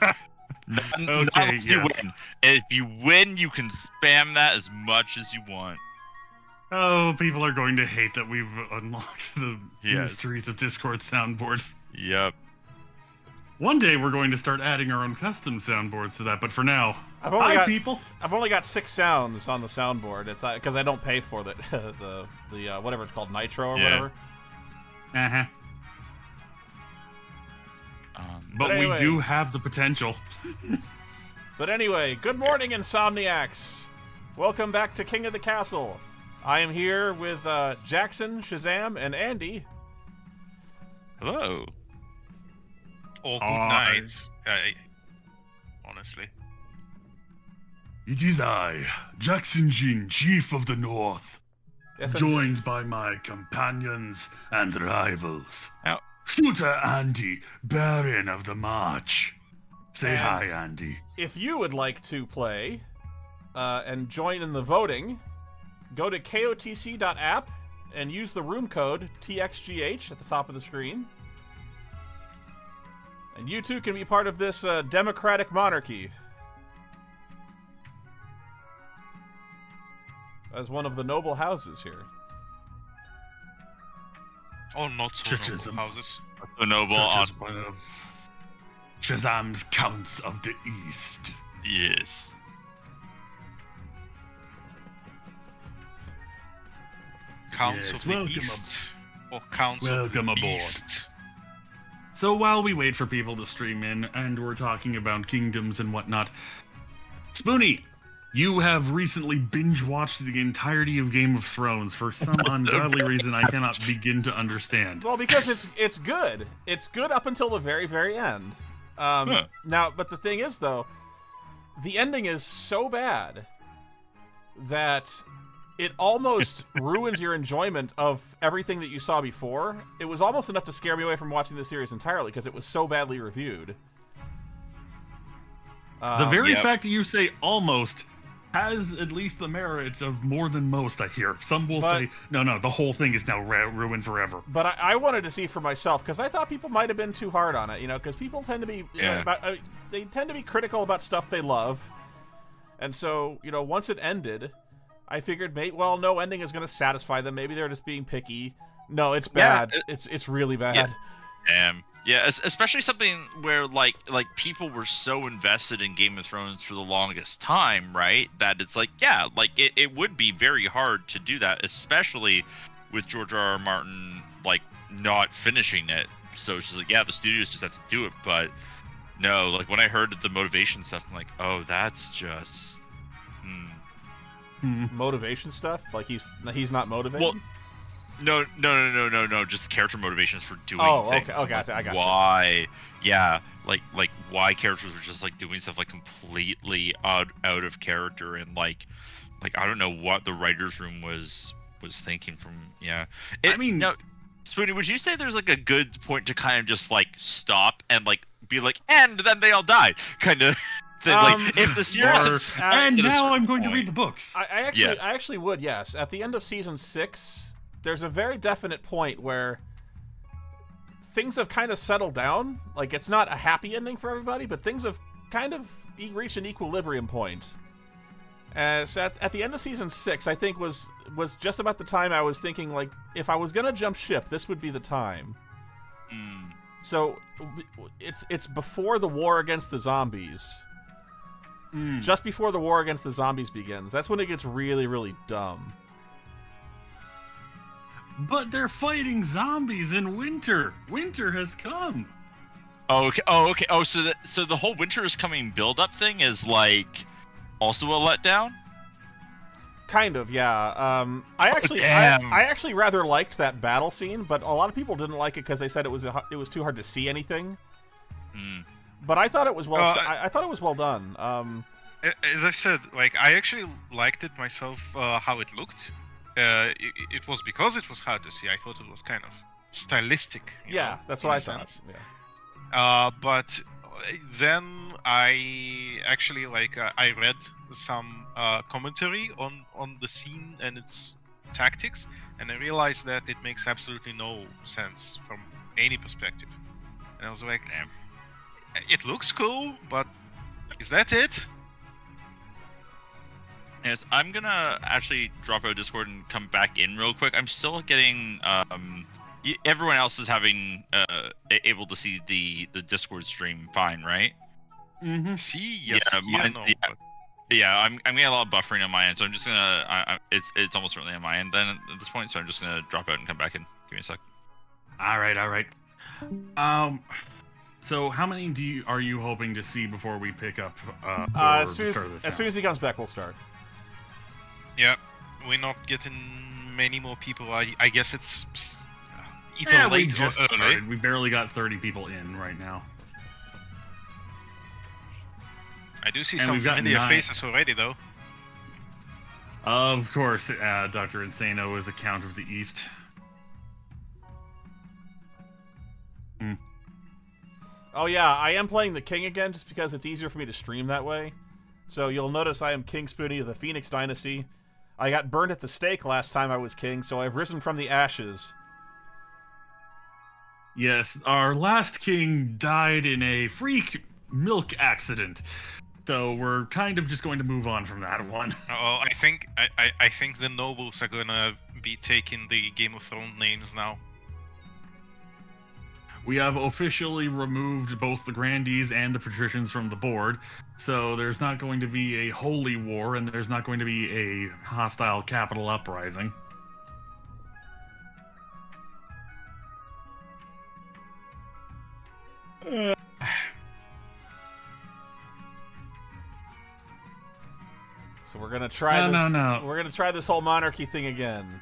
No. not, Okay, not unless you yes. win. If you win, you can spam that as much as you want. Oh, people are going to hate that we've unlocked the Yes. mysteries of Discord soundboard. Yep. One day we're going to start adding our own custom soundboards to that, but for now, I've only hi got people. I've only got six sounds on the soundboard. It's because I don't pay for the the the uh, whatever it's called Nitro or Yeah. whatever. Uh huh. Um, But, But anyway. we do have the potential. But anyway, good morning, Insomniacs. Welcome back to King of the Castle. I am here with uh, Jackson, Shazam, and Andy. hello. Or good Aye. night. I, honestly. It is I, Jackson Jin, Chief of the North, Yes, joined by my companions and rivals. Ow. Shooter Andy, Baron of the March. Say And- hi, Andy. if you would like to play uh, and join in the voting, go to kotc.app and use the room code TXGH at the top of the screen. And you too can be part of this uh, democratic monarchy. As one of the noble houses here. Oh, not so Churchism. noble houses. So noble Such on as one of Shazam's Counts of the East. yes. Counts Yes, of the welcome East. Or Counts Welcome of the aboard. East. So while we wait for people to stream in and we're talking about kingdoms and whatnot, Spoony, you have recently binge watched the entirety of Game of Thrones for some ungodly reason I cannot begin to understand. Well, because it's it's good. It's good up until the very very end. Um, Huh. Now, but the thing is, though, the ending is so bad that it almost ruins your enjoyment of everything that you saw before. It was almost enough to scare me away from watching the series entirely because it was so badly reviewed. The Um, very Yep. fact that you say almost has at least the merits of more than most, I hear. Some will But- say, no, no, the whole thing is now ru- ruined forever. but I, I wanted to see for myself because I thought people might have been too hard on it, you know, because people tend to be, you know, Yeah. about, uh, they tend to be critical about stuff they love, and so you know, once it ended, I figured, mate, well, no ending is going to satisfy them. Maybe they're just being picky. No, it's Yeah, bad. it- it's it's really bad. Yeah. Damn. Yeah, especially something where like like people were so invested in Game of Thrones for the longest time, right? That it's like, yeah, like it, it would be very hard to do that, especially with George R. R. Martin like not finishing it. So it's just like, yeah, the studios just have to do it, but no, like when I heard the motivation stuff, I'm like, oh, that's just. Hmm. Hmm. Motivation stuff, like he's he's not motivated. Well, no, no, no, no, no, no. Just character motivations for doing Oh, okay. things. Oh, and, gotcha, like, I gotcha. Why? Yeah, like like why characters were just like doing stuff like completely out out of character and like like I don't know what the writers' room was was thinking from yeah. I mean- no, Spoony, would you say there's like a good point to kind of just like stop and like be like, and then they all die, kind of. thing? Um, like if the series Or- is and now I'm going to read the books. I, I actually, Yeah. I actually would. Yes, at the end of season six, there's a very definite point where things have kind of settled down. Like it's not a happy ending for everybody, but things have kind of e- reached an equilibrium point. As at, at the end of season six, I think was was just about the time I was thinking like if I was gonna jump ship, this would be the time. Mm. So it's it's before the war against the zombies. Mm. Just before the war against the zombies begins. That's when it gets really, really dumb. But they're fighting zombies in winter. Winter has come. Oh, okay. Oh, okay. Oh, so the so the whole winter is coming build up thing is like also a letdown. Kind of, yeah. Um, I actually, I. I actually rather liked that battle scene, but a lot of people didn't like it because they said it was a, it was too hard to see anything. Hmm. But I thought it was well. Uh, I, I thought it was well done. Um, As I said, like I actually liked it myself. Uh, how it looked. Uh, it, it was because it was hard to see. I thought it was kind of stylistic. yeah, know, that's in what I a thought. sense. Yeah. Uh, but then I actually like uh, I read some uh, commentary on on the scene and its tactics, and I realized that it makes absolutely no sense from any perspective. And I was like, Damn. it looks cool, but is that it? Yes, I'm gonna actually drop out of Discord and come back in real quick. I'm still getting um, everyone else is having uh able to see the the Discord stream fine, right? Mm-hmm. See, yes, Yeah, yeah, mine- no, yeah. but- Yeah, I'm I'm getting a lot of buffering on my end, so I'm just gonna I, I, it's it's almost certainly on my end then at this point, so I'm just gonna drop out and come back in. Give me a sec. All right, all right. Um, so how many do you are you hoping to see before we pick up? Uh, Uh, as soon as, as soon as he comes back, we'll start. Yeah, we're not getting many more people. I, I guess it's either yeah, we just or early. started. We barely got 30 people in right now. I do see And some we've got familiar nine. faces already, though. Of course, uh, Dr. Insano is a Count of the East. Oh yeah, I am playing the king again just because it's easier for me to stream that way. So you'll notice I am King Spoony of the Phoenix Dynasty. I got burned at the stake last time I was king, so I've risen from the ashes. Yes, our last king died in a freak milk accident. So we're kind of just going to move on from that one. Oh, I think I, I, I think the nobles are gonna be taking the Game of Thrones names now. We have officially removed both the grandees and the patricians from the board, so there's not going to be a holy war and there's not going to be a hostile capital uprising. So we're gonna try No, this. no, no. We're gonna try this whole monarchy thing again.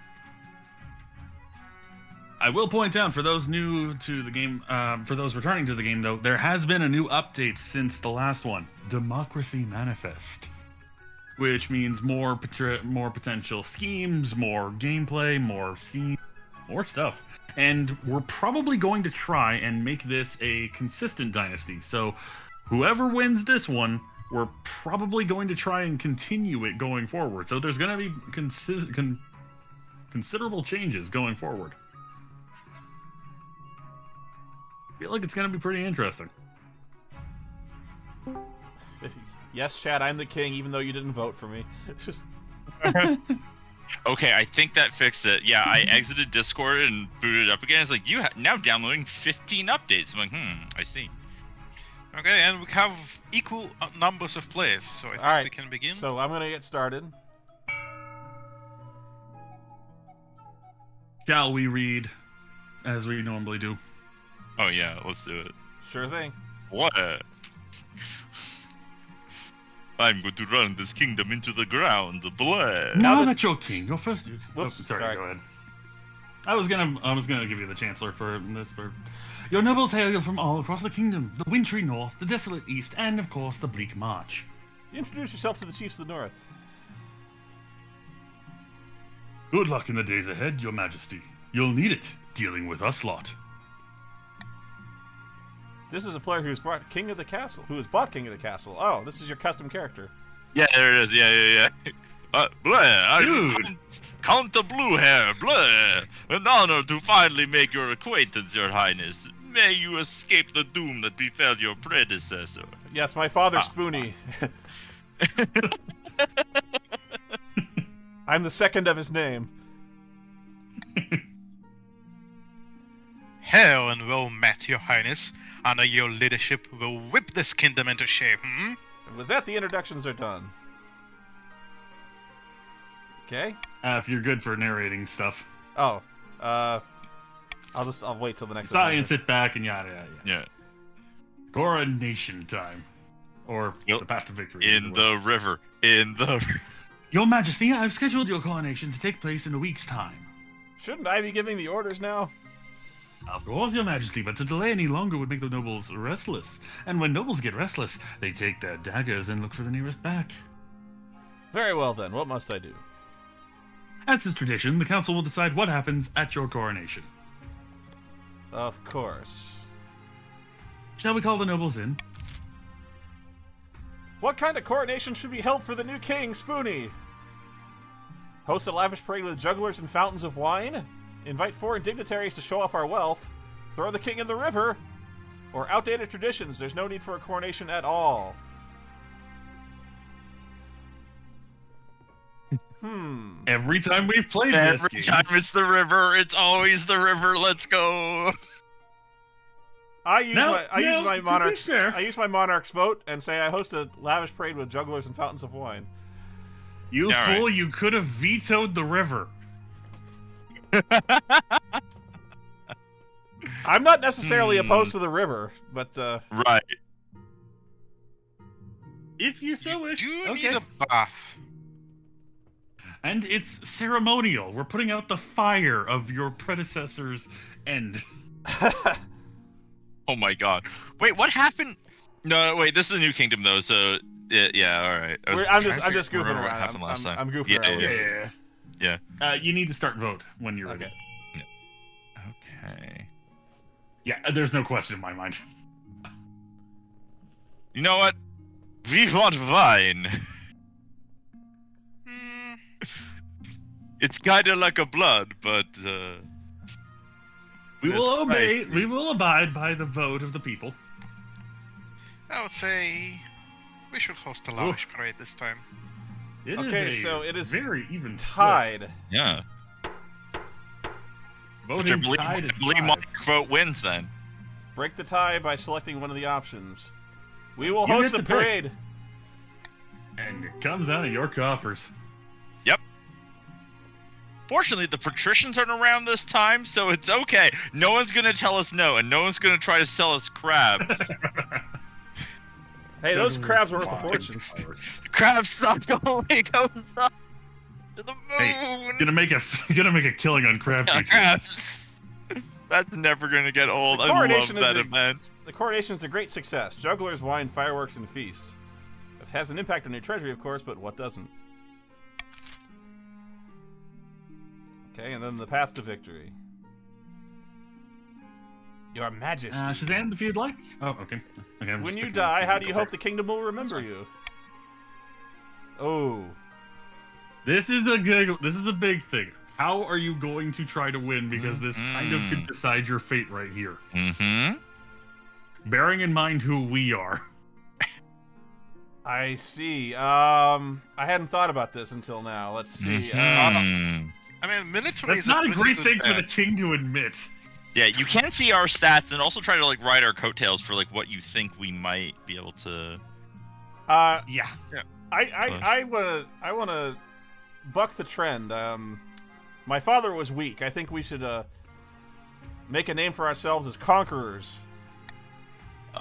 I will point out for those new to the game, um, for those returning to the game, though, there has been a new update since the last one, Democracy Manifest, which means more more potential schemes, more gameplay, more scene, more stuff, and we're probably going to try and make this a consistent dynasty. So, whoever wins this one. We're probably going to try and continue it going forward. So there's going to be consi- con- considerable changes going forward. I feel like it's going to be pretty interesting. yes, Chad, I'm the king, even though you didn't vote for me. Okay, I think that fixed it. Yeah, I exited Discord and booted it up again. It's like you ha- now downloading 15 updates. I'm like, hmm, I see. Okay, and we have equal uh, numbers of players, so I think All right, we can begin. so I'm gonna get started. Shall we read as we normally do? Oh yeah, let's do it. Sure thing. What? I'm going to run this kingdom into the ground. Blah. Now that- that you're king, your first. Whoops, oh, sorry, sorry. Go ahead. I was gonna, I was gonna give you the chancellor for this. For your nobles hail from all across the kingdom, the wintry north, the desolate east, and of course the bleak march. Introduce yourself to the chiefs of the north. Good luck in the days ahead, your majesty. You'll need it dealing with us lot. This is a player who's brought King of the Castle, who has bought King of the Castle. Oh, this is your custom character. Yeah, there it is. Yeah, yeah, yeah. Uh, blah. Dude. Count, Count the Blue Hair. Blah. An honor to finally make your acquaintance, Your Highness. May you escape the doom that befell your predecessor. Yes, my father, Ah. Spoony. I'm the second of his name. Hail and well met, your highness. Under your leadership, we'll whip this kingdom into shape, hmm? And with that, the introductions are done. Okay. Uh, if you're good for narrating stuff, Oh, uh, I'll just I'll wait till the next. science event. it back and yada yada. yada. Yeah. Coronation time, or Yep. the path to victory. In the river. In the. Your Majesty, I've scheduled your coronation to take place in a week's time. Shouldn't I be giving the orders now? Of course, Your Majesty, but to delay any longer would make the nobles restless. And when nobles get restless, they take their daggers and look for the nearest back. Very well then. What must I do? As is tradition, the council will decide what happens at your coronation. Of course. Shall we call the nobles in? What kind of coronation should be held for the new king, Spoony? Host a lavish parade with jugglers and fountains of wine? Invite foreign dignitaries to show off our wealth? Throw the king in the river? Or outdated traditions. There's no need for a coronation at all. Hmm. Every time we've played this Every game, time it's the river, it's always the river. Let's go. I use No, my I use my monarch's. I use my monarch's vote and say I host a lavish parade with jugglers and fountains of wine. you Yeah, all fool, you could have vetoed the river. I'm not necessarily Hmm. opposed to the river, but uh, Right. If you so You wish. do okay. need a bath. And it's ceremonial. We're putting out the fire of your predecessor's end. Oh my god. Wait, what happened? No, no, wait. This is a new kingdom though, so yeah, yeah all right. I was we're- I'm just I'm just goofing around. happened I'm, last I'm, time. I'm goofing Yeah, around. yeah, with Yeah. Uh, you need to start vote when you're ready. Okay. Okay. Yeah, uh, there's no question in my mind. You know what? We want wine. Hmm, It's kinda like a blood, but uh We will Jesus obey. Christ. We will abide by the vote of the people. I would say we should host a lavish parade this time. It is Okay, so it is very even split. Tied. yeah. Which I Voting believe, tied I believe five. my vote wins then. Break the tie by selecting one of the options. We will You host get a to pick. parade. and it comes out of your coffers. Yep. Fortunately, the patricians aren't around this time, so it's okay. No one's gonna tell us no, and no one's gonna try to sell us crabs. Hey, those crabs are worth a Why? fortune. crabs stop going, go stop to the Hey, moon. gonna make a gonna make a killing on crab futures. crabs. That's never gonna get old. The I love coronation is that a- event. The coronation is a great success. Jugglers, wine, fireworks, and feasts. It has an impact on your treasury, of course, but what doesn't? Okay, and then the path to victory. Your Majesty. Uh, Shazam, if you'd like. Oh, okay. Okay. I'm when you die, how do you hope it. the kingdom will remember you? Oh, This is the good. This is the big thing. How are you going to try to win? Because this kind of could decide your fate right here. Mm-hmm. Bearing in mind who we are. I see. Um, I hadn't thought about this until now. Let's see. Uh, Mhm. I mean, military That's is not a pretty great good thing for the king to admit. Yeah, you can see our stats and also try to like ride our coattails for like what you think we might be able to. uh, Yeah. I. I, I wanna I wanna buck the trend. Um, my father was weak. I think we should uh make a name for ourselves as conquerors.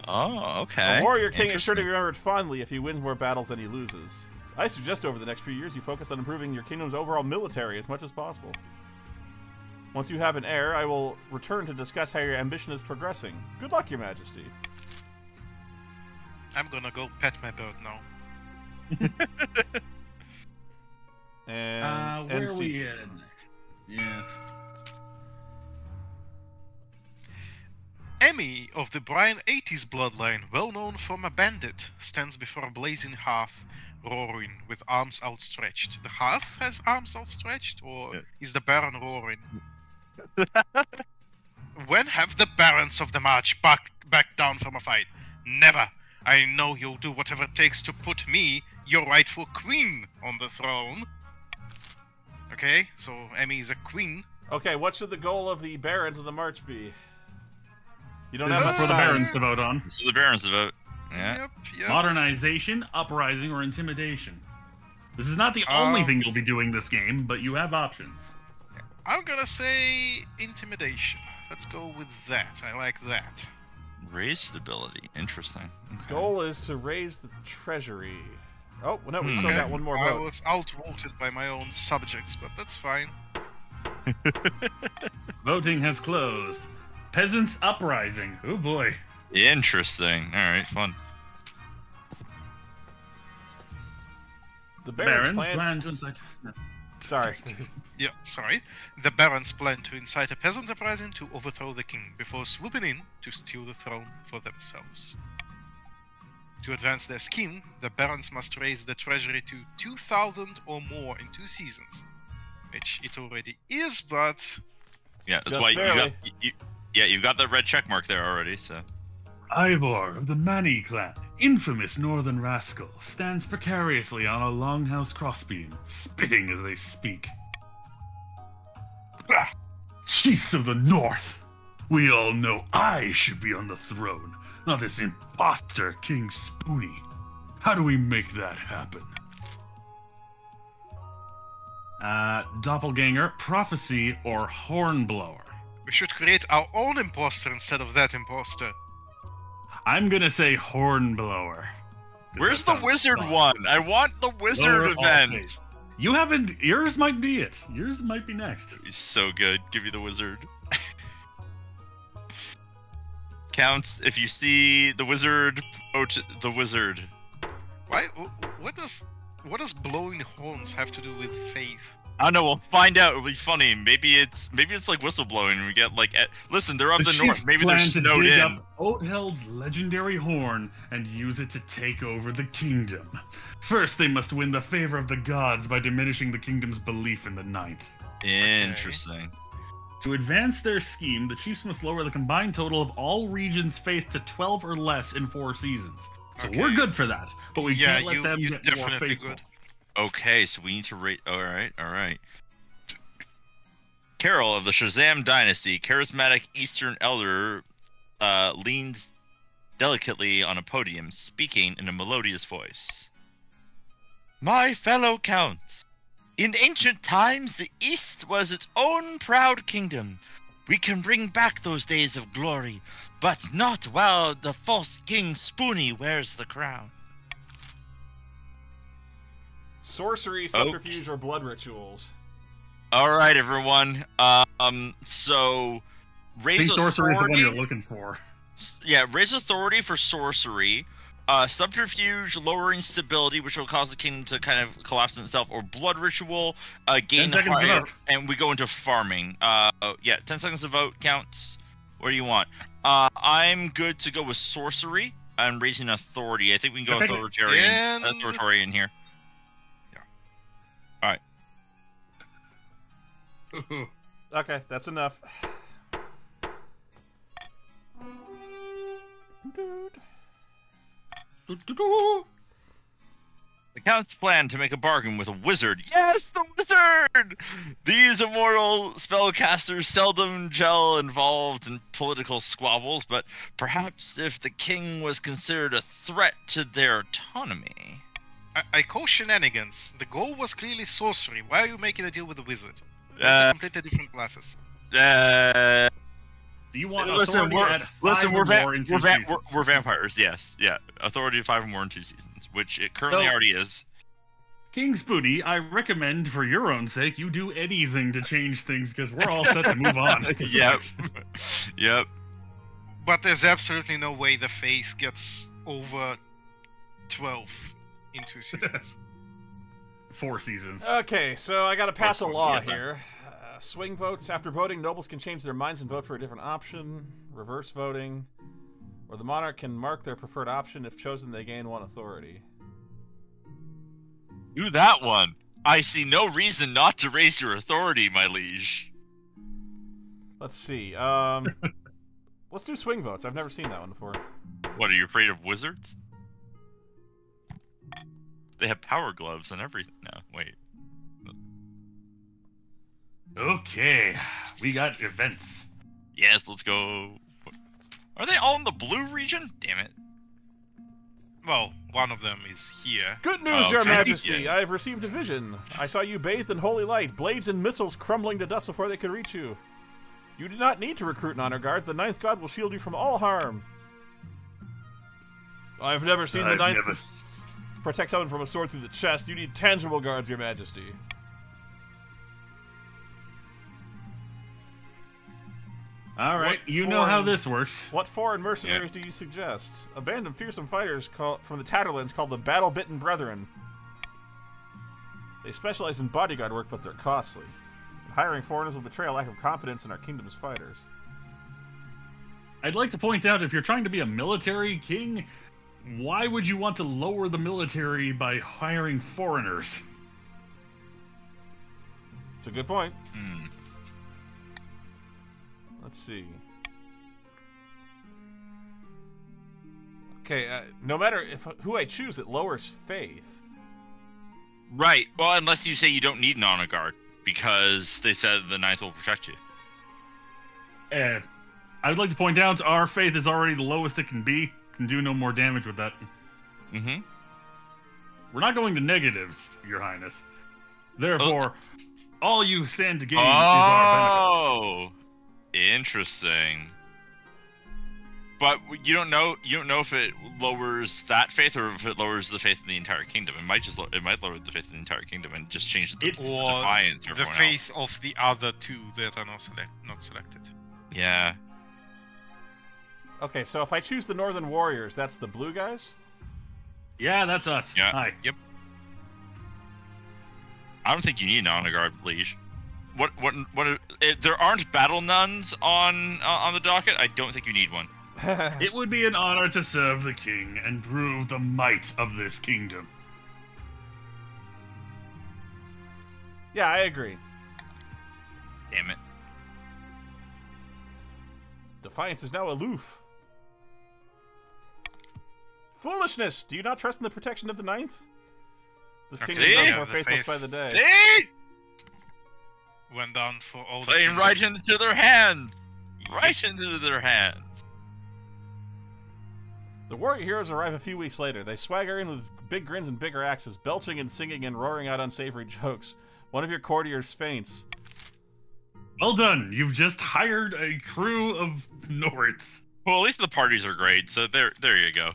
Oh, okay. A warrior king is sure to be Interesting. remembered fondly if he wins more battles than he loses. I suggest over the next few years you focus on improving your kingdom's overall military as much as possible. Once you have an heir, I will return to discuss how your ambition is progressing. Good luck, Your Majesty. I'm gonna go pet my bird now. And Uh, where end are we season. at next? Yes. Emmy of the Brian 80s bloodline, well known from a bandit, stands before a blazing hearth, roaring with arms outstretched. The hearth has arms outstretched, or Yeah. is the Baron roaring? When have the barons of the march back back down from a fight? Never. I know you'll do whatever it takes to put me, your rightful queen, on the throne. Okay, so Emmy is a queen. Okay, what should the goal of the barons of the march be? You don't This have is much for the barons to vote on. This is the barons to vote. Yeah. Yep, yep. Modernization, uprising, or intimidation. This is not the only Um, thing you'll be doing this game, but you have options. I'm gonna say intimidation. Let's go with that. I like that. Raise stability. Interesting. Okay. Goal is to raise the treasury. Oh, no, we Hmm. still Okay, got one more vote. I vote. was outvoted by my own subjects, but that's fine. Voting has closed. Peasants uprising. Oh boy. Interesting. All right, fun. The barons, Barons plan... plan to incite. No. Sorry. Yeah, sorry. The barons plan to incite a peasant uprising to overthrow the king before swooping in to steal the throne for themselves. To advance their scheme, the barons must raise the treasury to 2,000 or more in two seasons. Which it already is, but Yeah, that's Just why you got. You, you, yeah, you've got the red check mark there already. So. Ivor of the Mani clan, infamous northern rascal, stands precariously on a longhouse crossbeam, spitting as they speak. Chiefs of the North! We all know I should be on the throne, not this impostor King Spoony. How do we make that happen? Uh, doppelganger, prophecy, or hornblower? We should create our own imposter instead of that imposter. I'm gonna say hornblower. Where's the wizard fun. one? I want the wizard Lower all event. Faith. You haven't. Yours might be it. Yours might be next. He's so good. Give me the wizard. Count if you see the wizard, vote the wizard. Why? What does what does blowing horns have to do with faith? I don't know. We'll find out. It'll be funny. Maybe it's maybe it's like whistleblowing. We get like, eh, listen, they're up the, Chiefs north. Maybe they're plan to snowed dig in. up Oatheld's legendary horn and use it to take over the kingdom. First, they must win the favor of the gods by diminishing the kingdom's belief in the ninth. Interesting. To advance their scheme, the chiefs must lower the combined total of all regions' faith to 12 or less in four seasons. So we're good for that, but we Yeah, can't let you- them you get more definitely faithful. good. Okay, so we need to rate. All right, all right. Carol of the Shazam dynasty, charismatic Eastern elder, uh, leans delicately on a podium, speaking in a melodious voice. My fellow counts, in ancient times the East was its own proud kingdom. We can bring back those days of glory, but not while the false King Spoony wears the crown. Sorcery, subterfuge, or blood rituals. All right, everyone. Um, so raise think sorcery is the one authority. you're looking for. Yeah, raise authority for sorcery. Uh, subterfuge, lowering stability, which will cause the kingdom to kind of collapse in itself, or blood ritual, uh, gain seconds to and we go into farming. Uh, oh, yeah, ten seconds to vote counts. What do you want? Uh, I'm good to go with sorcery. I'm raising authority. I think we can go Okay. authoritarian. And- Authoritarian here. Okay, that's enough. The Count's plan to make a bargain with a wizard. Yes, the wizard! These immortal spellcasters seldom gel involved in political squabbles, but perhaps if the king was considered a threat to their autonomy. I, I call shenanigans. The goal was clearly sorcery. Why are you making a deal with the wizard? Those are Uh, completely different classes. uh, Do you want listen, authority we're, five listen, we're, va- more in we're, va- seasons? we're, we're vampires, yes. Yeah, authority of five or more in two seasons, which it currently So- already is. King Spoony, I recommend for your own sake you do anything to change things because we're all set to move on. to yep. Yep. But there's absolutely no way the faith gets over 12 in two seasons. Four seasons. Okay, so I gotta pass a law yeah. here. Uh, swing votes. After voting, nobles can change their minds and vote for a different option. Reverse voting. Or the monarch can mark their preferred option. If chosen, they gain one authority. Do that one. I see no reason not to raise your authority, my liege. Let's see. Um, let's do swing votes. I've never seen that one before. What, are you afraid of wizards? They have power gloves and everything. No, wait. Okay, we got events. Yes, let's go. Are they all in the blue region? Damn it. well, one of them is here. Good news, Oh, Your. Majesty. Yeah. I have received a vision. I saw you bathed in holy light, blades and missiles crumbling to dust before they could reach you. You do not need to recruit an honor guard. The ninth god will shield you from all harm. I've never seen the I've ninth never s- protect someone from a sword through the chest. You need tangible guards, Your Majesty. All right, What you know how this works. What foreign mercenaries do you suggest? A band of fearsome fighters call, from the Tatterlands called the Battle Bitten Brethren. They specialize in bodyguard work, but they're costly. And hiring foreigners will betray a lack of confidence in our kingdom's fighters. I'd like to point out if you're trying to be a military king, why would you want to lower the military by hiring foreigners? It's a good point. Hmm. Let's see. Okay, uh, no matter if who I choose, it lowers faith. Right. Well, unless you say you don't need an honor guard because they said the ninth will protect you. And I would like to point out our faith is already the lowest it can be. Can do no more damage with that. Mm-hmm. We're not going to negatives, Your Highness. Therefore, all you stand to gain is our benefits. Oh, interesting. But you don't know. You don't know if it lowers that faith or if it lowers the faith in the entire kingdom. It might just. It might lower the faith in the entire kingdom and just change the It's- defiance to the everyone faith of the other two that are not, select- not selected. Yeah. Okay, so if I choose the Northern Warriors, that's the blue guys. Yeah, that's us. Yeah. Hi. I don't think you need an honor guard, liege. What? What? What? If there aren't battle nuns on uh, on the docket. I don't think you need one. It would be an honor to serve the king and prove the might of this kingdom. yeah, I agree. Damn it. Defiance is now aloof. Foolishness! Do you not trust in the protection of the ninth? This Okay, kingdom grows yeah, more faithless faith- by the day. See? Went down for all the Playing kingdom. right into their hands. Right into their hands. The warrior heroes arrive a few weeks later. They swagger in with big grins and bigger axes, belching and singing and roaring out unsavory jokes. One of your courtiers faints. Well done. You've just hired a crew of Nords. Well, at least the parties are great. So there, there you go.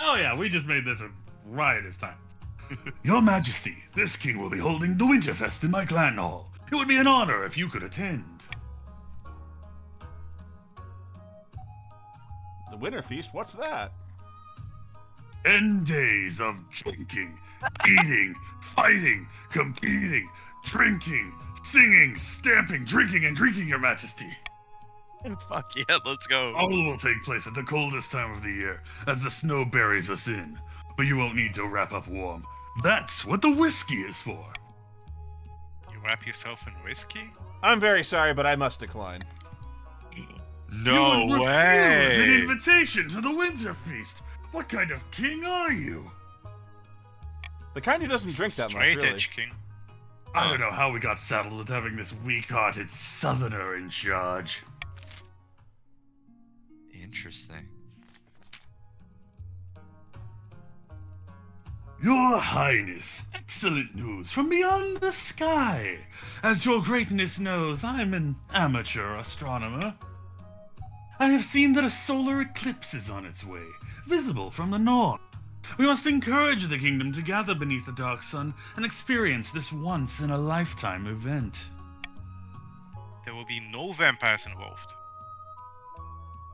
Oh yeah, we just made this a riotous time. Your Majesty, this king will be holding the Winterfest in my clan hall. It would be an honor if you could attend. The winter feast? What's that? Ten days of drinking, eating, fighting, competing, drinking, singing, stamping, drinking, and drinking, Your Majesty. Fuck yeah, let's go. All will take place at the coldest time of the year, as the snow buries us in. But you won't need to wrap up warm. That's what the whiskey is for. You wrap yourself in whiskey? I'm very sorry, but I must decline. no you would refuse way. an invitation to the Winter Feast. What kind of king are you? The kind who doesn't drink that much, Straight really. edge king. I don't ah. know how we got saddled with having this weak-hearted southerner in charge. Interesting. Your Highness, excellent news from beyond the sky. As your greatness knows, I'm an amateur astronomer. I have seen that a solar eclipse is on its way, visible from the north. We must encourage the kingdom to gather beneath the dark sun and experience this once in a lifetime event. There will be no vampires involved.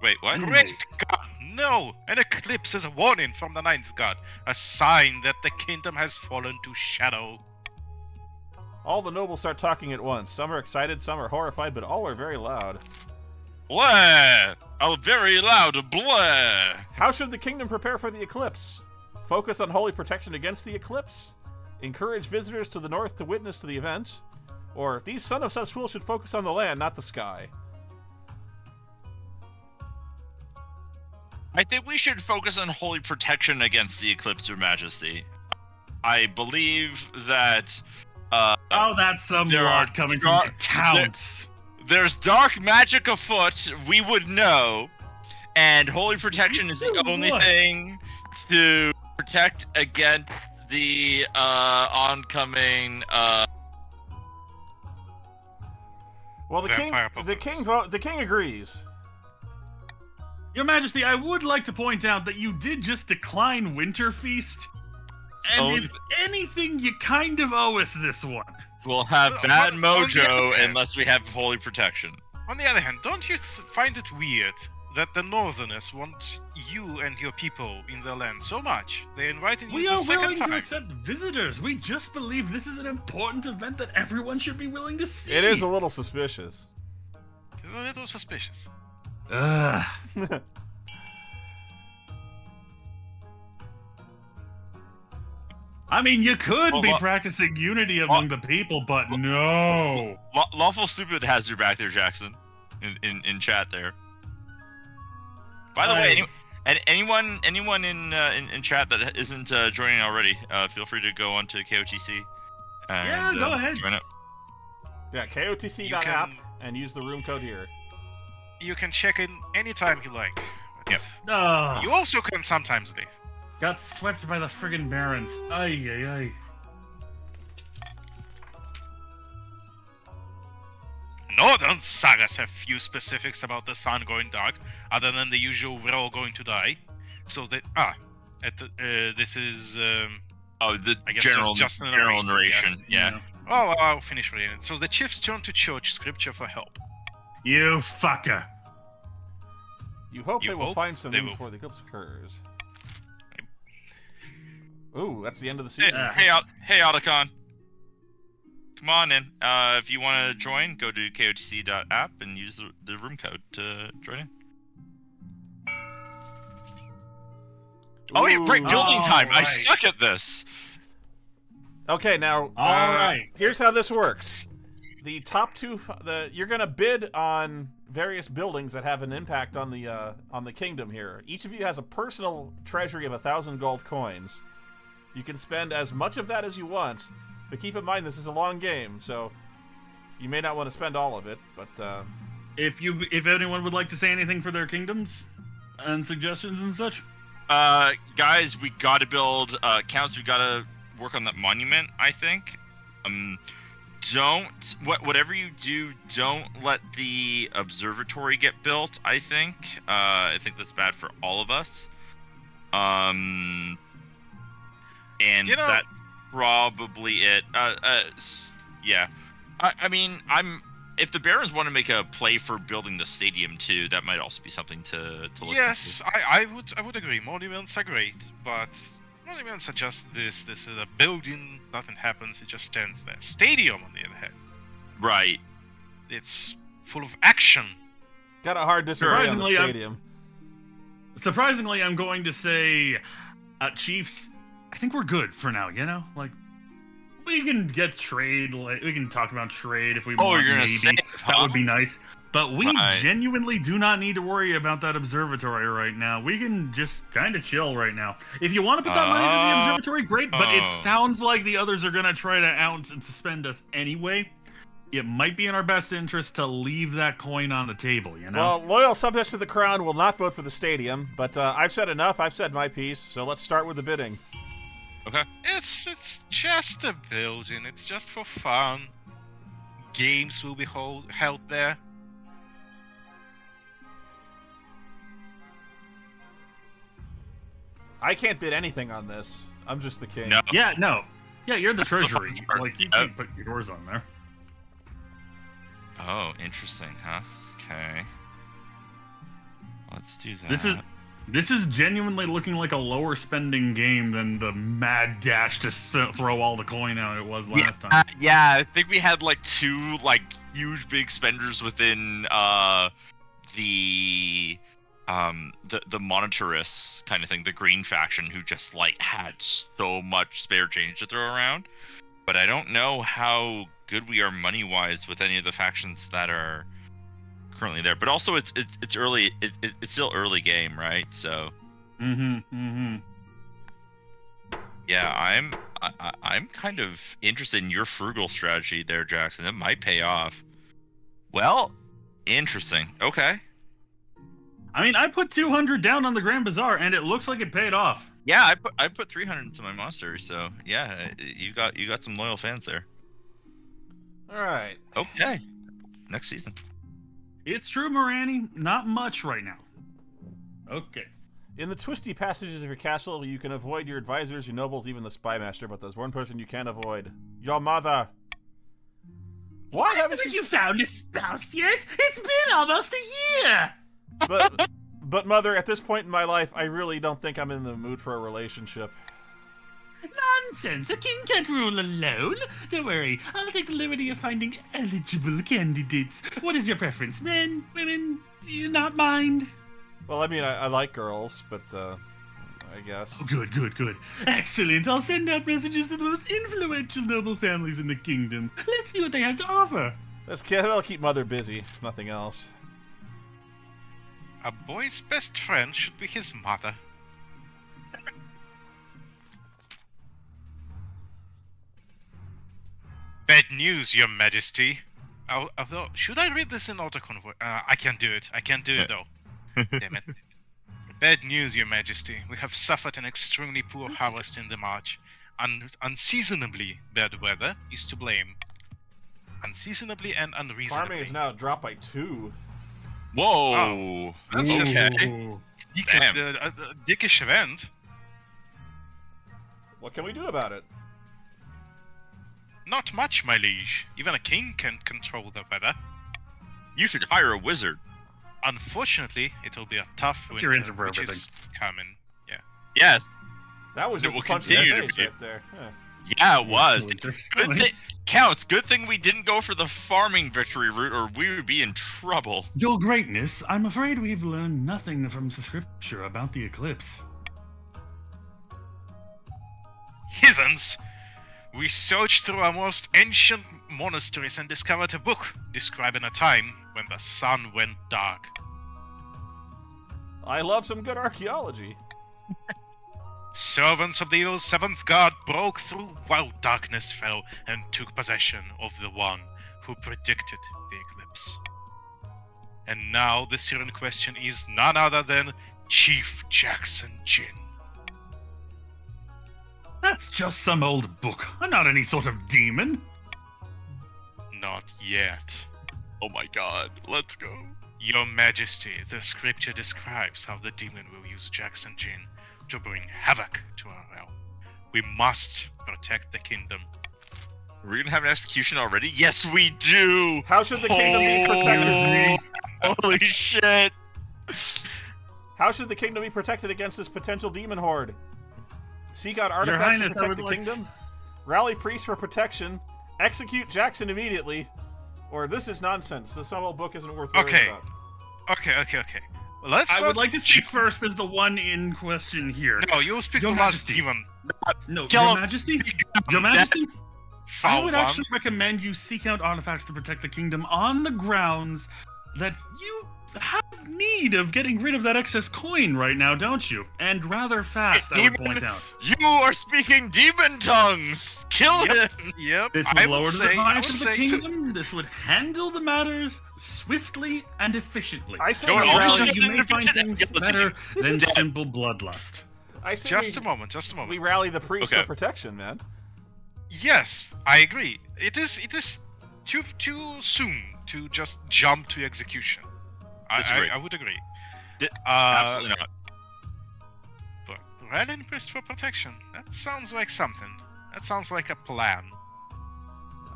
Wait, what? Great God, no! An eclipse is a warning from the ninth god, a sign that the kingdom has fallen to shadow. All the nobles start talking at once. Some are excited, some are horrified, but all are very loud. Blah! A very loud blah! How should the kingdom prepare for the eclipse? Focus on holy protection against the eclipse? Encourage visitors to the north to witness to the event? Or these son of such fools should focus on the land, not the sky? I think we should focus on holy protection against the eclipse, Your Majesty. I believe that uh, Oh, that's some There lot are coming dar- from the counts. there's dark magic afoot. We would know, and holy protection is the What? only thing to protect against the uh, oncoming. Uh, Well, the king, Vampire the king, the king agrees. Your Majesty, I would like to point out that you did just decline Winter Feast. And Oh. if anything, you kind of owe us this one. we'll have Uh, bad on the mojo hand- unless we have holy protection. On the other hand, don't you find it weird that the Northerners want you and your people in their land so much? They're inviting you We the are second willing time. to accept visitors. We just believe this is an important event that everyone should be willing to see. It is a little suspicious. It's a little suspicious. Ugh. I mean, you could Well, be practicing unity among the people, but no. Lawful Stupid has your back there, Jackson, in, in, in chat there. By the way, any, And anyone anyone in uh, in, in chat that isn't uh, joining already, uh, feel free to go on to KOTC. And, Yeah, go uh, ahead. Join up. Yeah, You KOTC.app can- and use the room code here. You can check in anytime you like. but Yep. Oh, You also can sometimes leave. got swept by the friggin' barons. Ay, ay, ay. Northern sagas have few specifics about the sun going dark, other than the usual "we're all going to die." So that ah, at the, uh, this is um, Oh, the I guess general just- just an general narrator, narration. Yeah. oh, well, I'll finish reading it. So the chiefs turn to church scripture for help. You fucker. You hope You they will find something will- before the eclipse occurs. Ooh, that's the end of the season. Yeah. hey, Al- hey, Otacon. Come on in. Uh, if you want to join, go to kotc.app and use the, the room code to join in. Oh, wait, right, Ooh. building time. I suck at this. Okay, now All uh, right. Here's how this works: the top two, the you're gonna bid on various buildings that have an impact on the uh, on the kingdom here. Each of you has a personal treasury of a thousand gold coins. You can spend as much of that as you want, but keep in mind this is a long game, so you may not want to spend all of it. But uh, If you, if anyone would like to say anything for their kingdoms and suggestions and such, Uh, guys, we gotta build uh, counts. We gotta work on that monument. I think. Um, don't what whatever you do, don't let the observatory get built. I think. Uh, I think that's bad for all of us. Um, and You know- that probably it. Uh, uh, yeah. I, I mean, I'm. If the Barons want to make a play for building the stadium too, that might also be something to to look Yes, into. I, I would I would agree. Monuments are great, but monuments are just this. This is a building. Nothing happens. It just stands there. Stadium, on the other hand, Right. it's full of action. got a hard disagree on the Surprisingly, I'm- stadium. surprisingly, I'm going to say, uh, Chiefs. I think we're good for now. You know, like we can get trade. Like, we can talk about trade if we Oh, want. you're gonna maybe. say That would be nice. But we Right. genuinely do not need to worry about that observatory right now. We can just kind of chill right now. If you want to put that money into the Uh, observatory, great. But it oh. sounds like the others are going to try to out and suspend us anyway. It might be in our best interest to leave that coin on the table, you know? Well, loyal subjects to the crown will not vote for the stadium, but uh, I've said enough. I've said my piece, so let's start with the bidding. Okay. It's it's just a building. It's just for fun. Games will be hold, held there. I can't bid anything on this. I'm just the king. No. yeah, no. Yeah, you're the treasury. Like, you can't put yours on there. Oh, interesting, huh? Okay. Let's do that. This is this is genuinely looking like a lower spending game than the mad dash to throw all the coin out it was last yeah, time. yeah, I think we had like two like huge big spenders within uh the um the the monetarists kind of thing, the green faction who just like had so much spare change to throw around. But I don't know how good we are money wise with any of the factions that are currently there. But also it's it's, it's early it, it, it's still early game, right? So Mm-hmm. Mm-hmm. Yeah, I'm I- I'm kind of interested in your frugal strategy there, Jackson. It might pay off. Well, interesting. Okay. I mean, I put 200 down on the Grand Bazaar, and it looks like it paid off. Yeah, I put I put 300 into my monster, so yeah, you got you got some loyal fans there. All right. Okay. Next season. It's true, Morani. Not much right now. Okay. In the twisty passages of your castle, you can avoid your advisors, your nobles, even the spy master, but there's one person you can't avoid. Your mother. Why haven't you... found a spouse yet? It's been almost a year. But, but mother, at this point in my life, I really don't think I'm in the mood for a relationship. Nonsense. A king can't rule alone. Don't worry. I'll take the liberty of finding eligible candidates. What is your preference? Men? Women? Do you not mind? Well, I mean, I, I like girls, but, uh, I guess. Oh, good, good, good. Excellent. I'll send out messages to the most influential noble families in the kingdom. Let's see what they have to offer. This kid, that'll keep mother busy, nothing else. A boy's best friend should be his mother. Bad news, Your Majesty. Al- Although, should I read this in autoconvoy? Uh, I can't do it. I can't do it though. Damn it. Bad news, Your Majesty. We have suffered an extremely poor harvest in the March. Un- unseasonably bad weather is to blame. Unseasonably and unreasonably. Farming is now dropped by two. Whoa. That's just Okay. Ooh. Dick- Damn. uh, a, a dickish event. What can we do about it? Not much, my liege. Even a king can't control the weather. You should hire a wizard. Unfortunately, it'll be a tough What's winter, answer for which everything? is coming. Yeah. Yeah, That was It just a will punch in the face right there. Yeah. Yeah, it was. Winter's Good coming. thing, counts. Good thing we didn't go for the farming victory route, or we would be in trouble. Your Greatness, I'm afraid we've learned nothing from scripture about the eclipse. Heathens! We searched through our most ancient monasteries and discovered a book describing a time when the sun went dark. I love some good archaeology. Servants of the evil seventh god broke through while darkness fell and took possession of the one who predicted the eclipse. And now the Syrian question is none other than Chief Jackson Jin. That's just some old book. I'm not any sort of demon. Not yet. Oh my god, let's go. Your Majesty, the scripture describes how the demon will use Jackson Jin to bring havoc to our realm. We must protect the kingdom. We're gonna have an execution already? Yes, we do. How should the kingdom be protected? Holy shit! How should the kingdom be protected against this potential demon horde? Seek out artifacts to Highness, I protect would the like- kingdom. Rally priests for protection. Execute Jackson immediately. Or this is nonsense. This old book isn't worth worrying Okay. about. Okay, okay, okay. Let's I would like to speak first as the one in question here. No, you'll speak Your the last Majesty. demon. No, Your. Majesty? Your Majesty? I would actually recommend you seek out artifacts to protect the kingdom on the grounds that you have need of getting rid of that excess coin right now, don't you? And rather fast, I would point out. You are speaking demon tongues. Kill Yep. him. Yep. This I would would lower the say, I defiance of the say kingdom. This would handle the matters swiftly and efficiently. I say Don't we all rally. you may find things better than simple bloodlust. I say Just we, a moment, just a moment. we rally the priests Okay. for protection, man. Yes, I agree. It is it is too too soon to just jump to execution. I, I, I would agree. Di- uh, Absolutely not. But rallying priest for protection. That sounds like something. That sounds like a plan.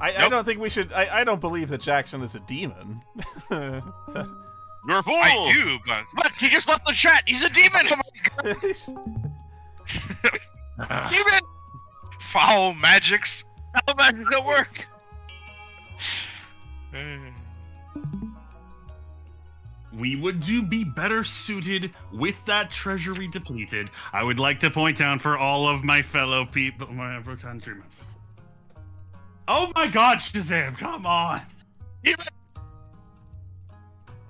I, I don't think we should. I, I don't believe that Jackson is a demon. You're a fool. I do, but Look, he just left the chat. He's a demon. demon. foul magics. Foul magics it don't work? We would do be better suited with that treasury depleted. I would like to point out for all of my fellow people, my fellow countrymen. Oh my God, Shazam! Come on. Demon.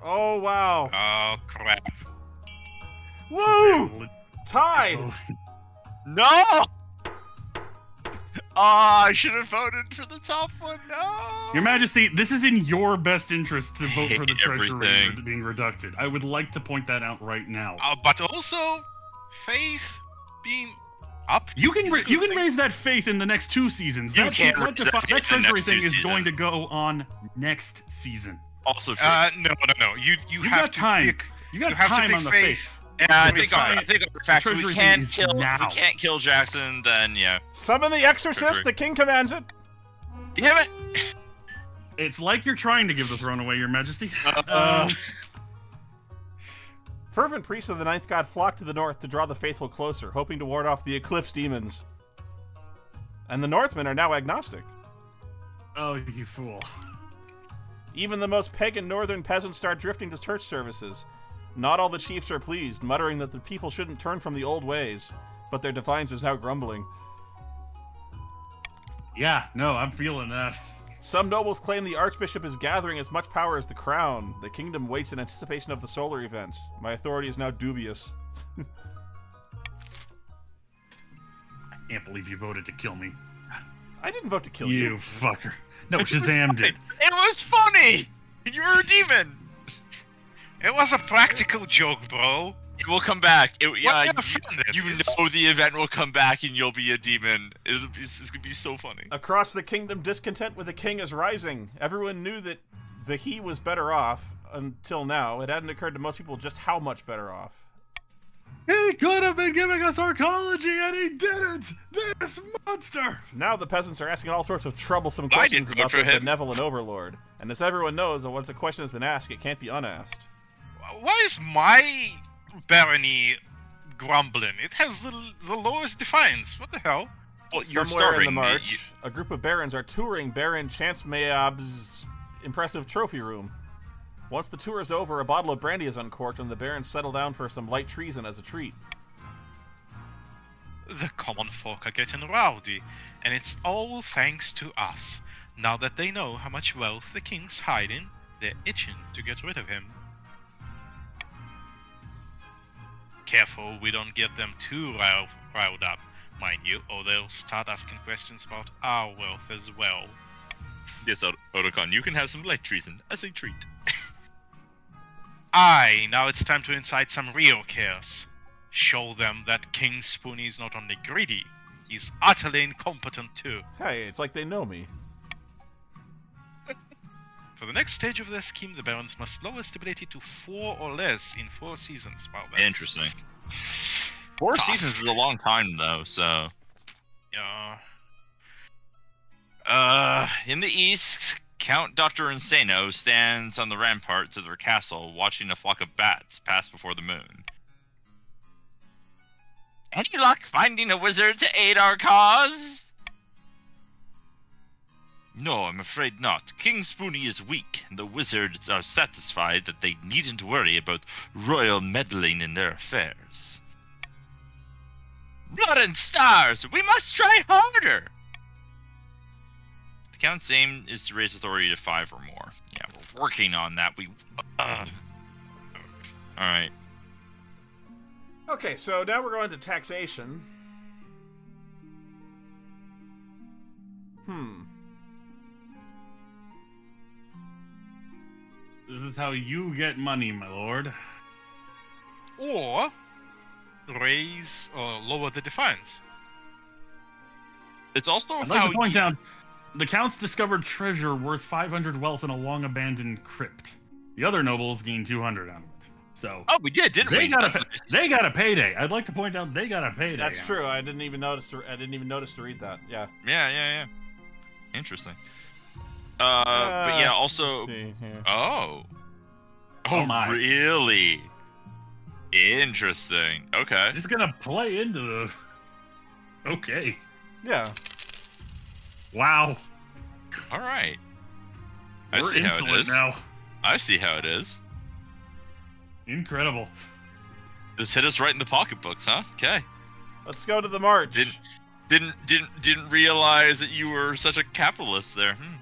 oh wow! Oh crap! Woo! Tied. Oh, No. Ah, I should have voted for the top one. No. Your Majesty, this is in your best interest to vote for the Hate treasury being reducted. I would like to point that out right now. Uh, but also, faith being up. You can is a ra- good you can thing. raise that faith in the next two seasons. You that, can't that, raise that that the treasury thing two is going to go on next season. Also true. Uh, no, no, no. You you You've got to time. pick. You got You have to time pick on the faith. faith. Yeah, I Give it think I think over fact we can't kill now. we can't kill Jackson. Then yeah. Summon the exorcist. The king commands it. Damn it. It's like you're trying to give the throne away, Your Majesty. Uh, Um, Fervent priests of the ninth god flock to the north to draw the faithful closer, hoping to ward off the eclipse demons. And the Northmen are now agnostic. oh, you fool. Even the most pagan northern peasants start drifting to church services. Not all the chiefs are pleased, muttering that the people shouldn't turn from the old ways, but their defiance is now grumbling. Yeah, no, I'm feeling that. Some nobles claim the Archbishop is gathering as much power as the crown. The kingdom waits in anticipation of the solar event. My authority is now dubious. I can't believe you voted to kill me. I didn't vote to kill you. You fucker. No, Shazam did. It was funny. You were a demon. It was a practical joke, bro. It will come back. It, yeah, you, offended? you know the event will come back and you'll be a demon. It'll be, it's gonna be so funny. Across the kingdom, discontent with the king is rising. Everyone knew that the he was better off until now. It hadn't occurred to most people just how much better off. He could have been giving us arcology and he didn't! This monster! Now the peasants are asking all sorts of troublesome questions about for the benevolent overlord. And as everyone knows, once a question has been asked, it can't be unasked. Why is my barony grumbling? It has the, the lowest defiance. What the hell? Well, you're Somewhere in the starving me. a group of barons are touring Baron Chancemayab's impressive trophy room. Once the tour is over, a bottle of brandy is uncorked, and the barons settle down for some light treason as a treat. The common folk are getting rowdy, and it's all thanks to us. Now that they know how much wealth the king's hiding, they're itching to get rid of him. Careful we don't get them too rile- riled up, mind you, or they'll start asking questions about our wealth as well. Yes, Ot- Otacon, you can have some light treason as a treat. Aye, now it's time to incite some real chaos. Show them that King Spoony is not only greedy, he's utterly incompetent too. Hey, it's like they know me. For the next stage of their scheme, the barons must lower stability to four or less in four seasons. Wow, that's, Interesting. Four Tough. seasons is a long time, though, so. Yeah. Uh, in the east, Count Dr. Insano stands on the ramparts of their castle, watching a flock of bats pass before the moon. Any luck finding a wizard to aid our cause? No, I'm afraid not. King Spoony is weak, and the wizards are satisfied that they needn't worry about royal meddling in their affairs. Blood and stars! We must try harder! The Count's aim is to raise authority to five or more. Yeah, we're working on that. We. Uh, Alright. Okay, so now we're going to taxation. Is how you get money, my lord. Or raise or lower the defiance. It's also I'd like how to point you- out the Count's discovered treasure worth 500 wealth in a long abandoned crypt. The other nobles gained 200 out of it. So Oh, we did, didn't they we? got a That's- they got a payday. I'd like to point out they got a payday. That's true. I didn't even notice. To, I didn't even notice to read that. Yeah. Yeah, yeah, yeah. Interesting. Uh, but yeah, Uh, also. let's see here. Oh. Oh Oh, my. really? Interesting. Okay. it. Just gonna play into the. Okay. Yeah. Wow. All right. I We're see how it is now. I see how it is. Incredible. Just hit us right in the pocketbooks, huh? Okay. Let's go to the march. Didn't didn't didn't didn't realize that you were such a capitalist there. Hmm.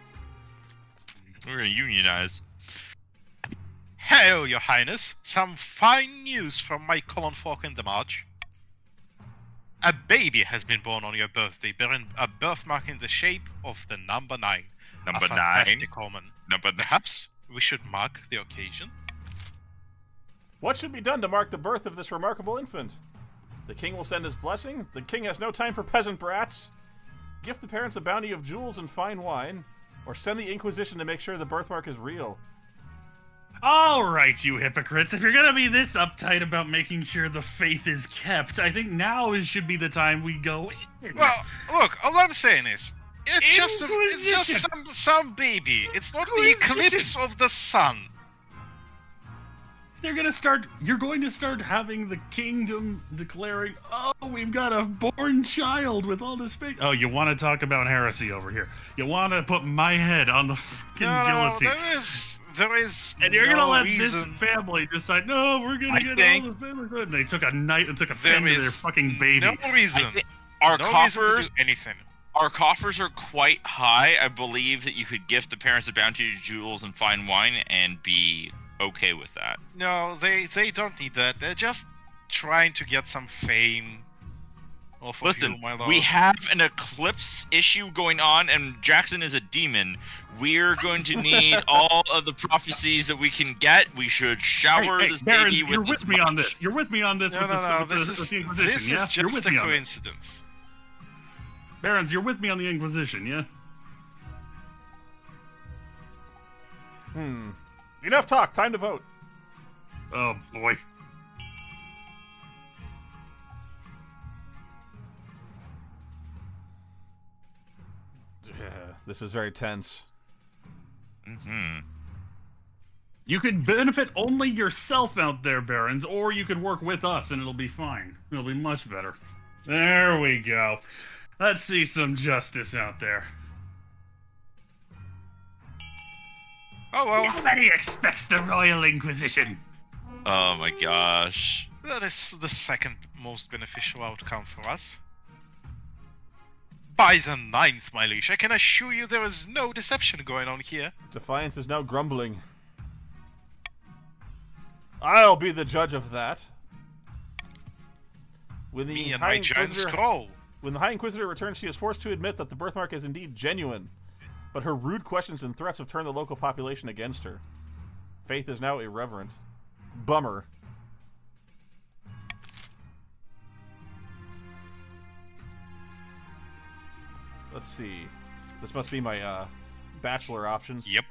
We're gonna unionize. Hail, your highness! Some fine news from my common folk in the march. A baby has been born on your birthday, bearing a birthmark in the shape of the number nine. Number a nine. fantastic omen. Number nine. Perhaps we should mark the occasion. What should be done to mark the birth of this remarkable infant? The king will send his blessing. The king has no time for peasant brats. Gift the parents a bounty of jewels and fine wine, or send the Inquisition to make sure the birthmark is real. All right, you hypocrites. If you're gonna be this uptight about making sure the faith is kept, I think now is should be the time we go in. Well, look, all I'm saying is, it's just a, it's just some some baby. It's not the eclipse of the sun. They're gonna start. You're going to start having the kingdom declaring, "Oh, we've got a born child with all this faith." Oh, you want to talk about heresy over here? You want to put my head on the freaking No, no, guillotine? there is there is And you're no gonna let reason. this family decide, no, we're gonna I get think- all the family good. And they took a knife and took a There pen to their fucking baby. No reason. Our no reason to coffers, do anything. our coffers are quite high. I believe that you could gift the parents a bounty of jewels and fine wine and be okay with that. No, they they don't need that. They're just trying to get some fame off of Listen, you, my lord. we have an eclipse issue going on, and Jackson is a demon. We're going to need all of the prophecies that we can get. We should shower hey, hey, this Barons, baby with you're with me on this. You're with me on this no, with, no, this, no. with, This the, is with the this yeah? is you're just with a me coincidence. Barons, you're with me on the Inquisition, yeah? Hmm. Enough talk. Time to vote. Oh boy. This is very tense. Mhm. You could benefit only yourself out there, Barons, or you could work with us and it'll be fine. It'll be much better. There we go. Let's see some justice out there. Oh well, Nobody expects the Royal Inquisition. Oh my gosh. that is the second most beneficial outcome for us. By the ninth, my liege, I can assure you there is no deception going on here. Defiance is now grumbling. I'll be the judge of that. When the Me and High my Inquisitor, scroll. when the High Inquisitor returns, she is forced to admit that the birthmark is indeed genuine, but her rude questions and threats have turned the local population against her. Faith is now irreverent. Bummer. Let's see. This must be my uh, bachelor options. Yep.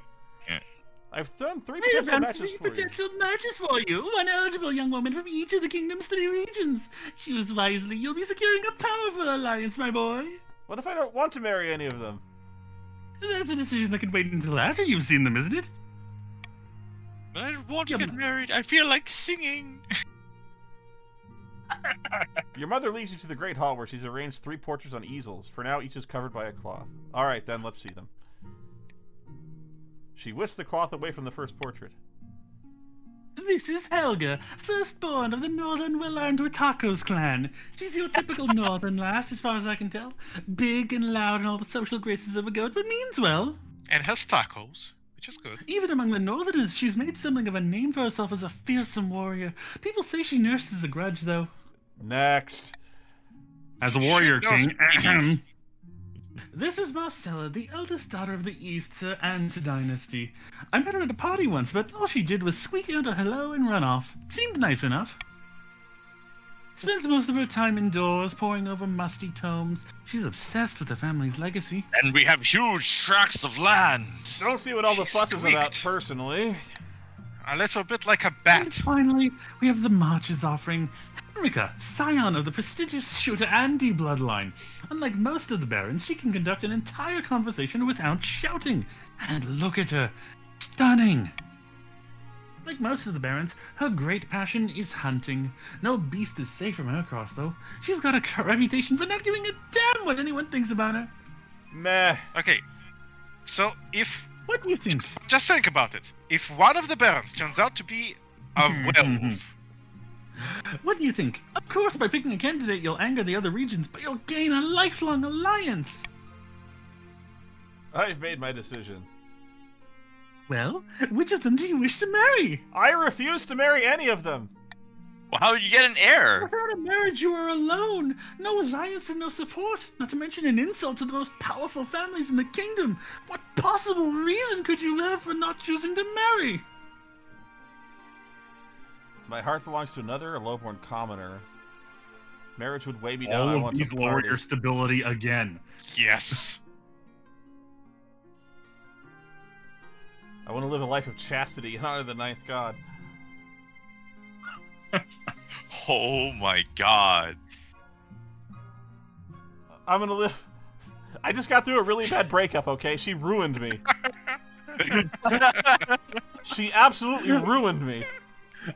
I've thrown three I potential matches three for you. potential matches for you. One eligible young woman from each of the kingdom's three regions. Choose wisely. You'll be securing a powerful alliance, my boy. What if I don't want to marry any of them? That's a decision that can wait until after you've seen them, isn't it? But I don't want to get but- married. I feel like singing. Your mother leads you to the Great Hall where she's arranged three portraits on easels. For now, each is covered by a cloth. Alright, then, let's see them. She whisked the cloth away from the first portrait. This is Helga, firstborn of the northern well-armed Watakos clan. She's your typical northern lass, as far as I can tell. Big and loud and all the social graces of a goat, but means well. And has tacos, which is good. Even among the northerners, she's made something of a name for herself as a fearsome warrior. People say she nurses a grudge, though. Next. As a warrior She king, babies. This is Marcella, the eldest daughter of the East Sir Ant dynasty. I met her at a party once, but all she did was squeak out a hello and run off. Seemed nice enough. Spends most of her time indoors, poring over musty tomes. She's obsessed with the family's legacy. And we have huge tracts of land. Don't see what all the She fuss is about, personally. A little bit like a And bat. finally, we have the Marches offering Henrika, scion of the prestigious shooter Andy bloodline. Unlike most of the barons, she can conduct an entire conversation without shouting. And look at her. Stunning! Like most of the barons, her great passion is hunting. No beast is safe from her crossbow. She's got a reputation for not giving a damn what anyone thinks about her. Meh. Okay, so if What do you think? just think about it, if one of the barons turns out to be a hmm, hmm, werewolf, hmm. What do you think? Of course, by picking a candidate, you'll anger the other regions, but you'll gain a lifelong alliance. I've made my decision. Well, which of them do you wish to marry? I refuse to marry any of them. Well, how would you get an heir? Without a marriage, you are alone. No alliance and no support. Not to mention an insult to the most powerful families in the kingdom. What possible reason could you have for not choosing to marry? My heart belongs to another, a lowborn commoner. Marriage would weigh me down. I all of want these to lower your stability again. yes. I want to live a life of chastity and honor the ninth god. Oh my god. I'm gonna live. I just got through a really bad breakup. Okay, she ruined me. she absolutely ruined me.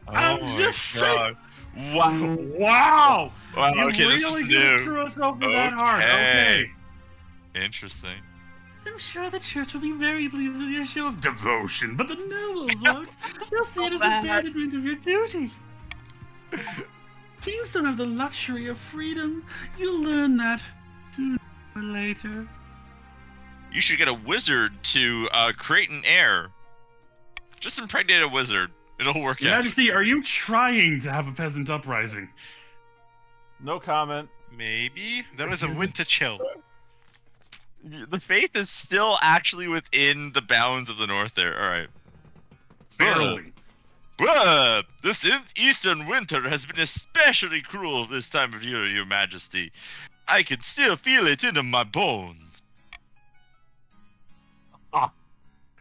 I'm oh just my god. Wow. Wow! Wow, you okay, this really is didn't new. screw us over that hard. Okay. Okay. Interesting. I'm sure the church will be very pleased with your show of devotion, but the nobles won't. They'll see it as abandonment of your duty. Kings don't have the luxury of freedom. You'll learn that soon. for later. You should get a wizard to uh, create an heir. Just impregnate a wizard. It'll work Your out. Majesty, are you trying to have a peasant uprising? No comment. Maybe there is a winter chill. The faith is still actually within the bounds of the north there. All right. Barely. Bruh, this in- eastern winter has been especially cruel this time of year, Your Majesty. I can still feel it in my bones.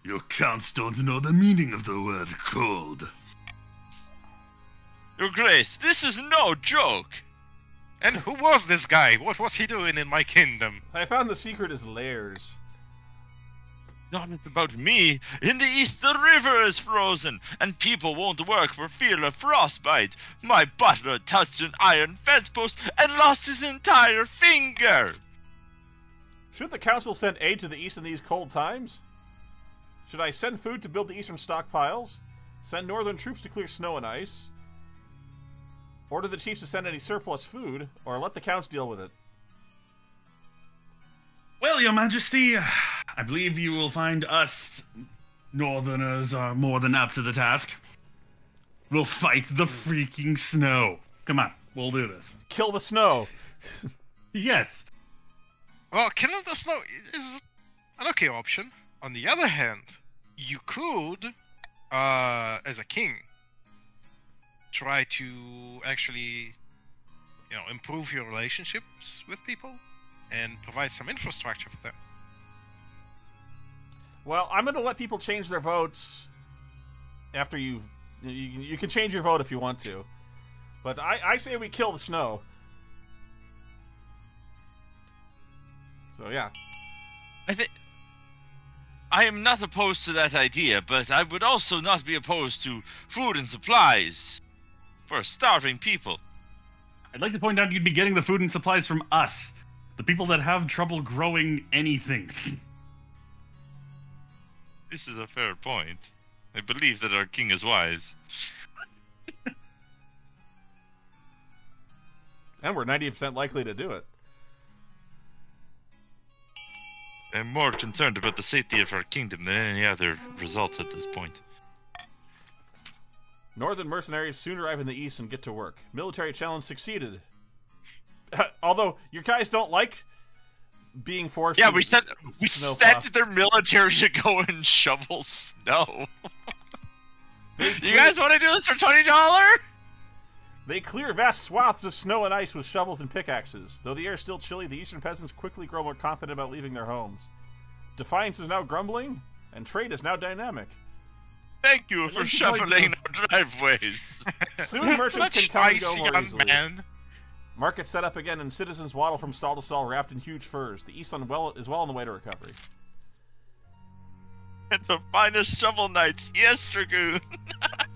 Your counts don't know the meaning of the word cold. Your Grace, this is no joke. And who was this guy? What was he doing in my kingdom? I found the secret is layers. Not about me. In the east, the river is frozen, and people won't work for fear of frostbite. My butler touched an iron fence post and lost his entire finger. Should the council send aid to the east in these cold times? Should I send food to build the eastern stockpiles? Send northern troops to clear snow and ice? Order the chiefs to send any surplus food, or let the counts deal with it? Well, Your Majesty, I believe you will find us Northerners are more than up to the task. We'll fight the freaking snow. Come on, we'll do this. Kill the snow! Yes. Well, killing the snow is an okay option. On the other hand, you could, uh, as a king, try to actually, you know, improve your relationships with people and provide some infrastructure for them. Well, I'm going to let people change their votes after you. You, you can change your vote if you want to. But I, I say we kill the snow. So, yeah. I think. I am not opposed to that idea, but I would also not be opposed to food and supplies for starving people. I'd like to point out you'd be getting the food and supplies from us, the people that have trouble growing anything. This is a fair point. I believe that our king is wise. And we're 90% likely to do it. I'm more concerned about the safety of our kingdom than any other result at this point. Northern mercenaries soon arrive in the east and get to work. Military challenge succeeded. Although, your guys don't like being forced Yeah, to we sent we sent their military to go and shovel snow. You guys want to do this for twenty dollar? They clear vast swaths of snow and ice with shovels and pickaxes. Though the air is still chilly, the eastern peasants quickly grow more confident about leaving their homes. Defiance is now grumbling, and trade is now dynamic. Thank you for like to shoveling our driveways. Soon merchants can come and go more easily. man. Market set up again, and citizens waddle from stall to stall wrapped in huge furs. The east well is well on the way to recovery. and the finest shovel knights, yes, Dragoon.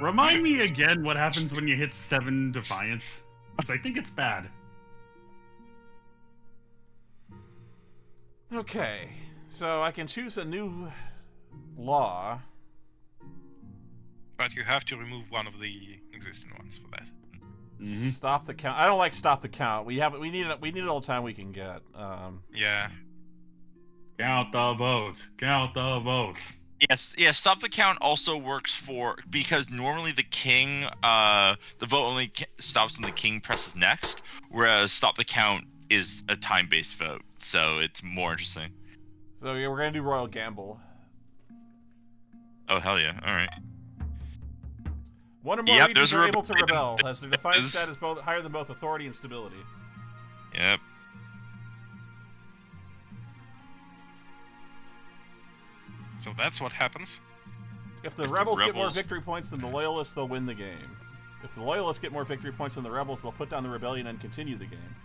Remind me again what happens when you hit seven defiance, because I think it's bad. Okay, so I can choose a new law. But you have to remove one of the existing ones for that. Mm-hmm. Stop the count. I don't like stop the count. We have we need it. We need it all the time we can get. Um, Yeah. Count the votes. Count the votes. Yes, yes. Stop the count also works for because normally the king, uh, the vote only stops when the king presses next, whereas stop the count is a time-based vote, so it's more interesting. so yeah, we're gonna do royal gamble. Oh hell yeah! All right. One or more Yep, regions are able to rebel, as their defiance Is- stat is both higher than both authority and stability. Yep. So that's what happens. If the If the rebels, get more victory points than the loyalists, they'll win the game. If the loyalists get more victory points than the rebels, they'll put down the rebellion and continue the game.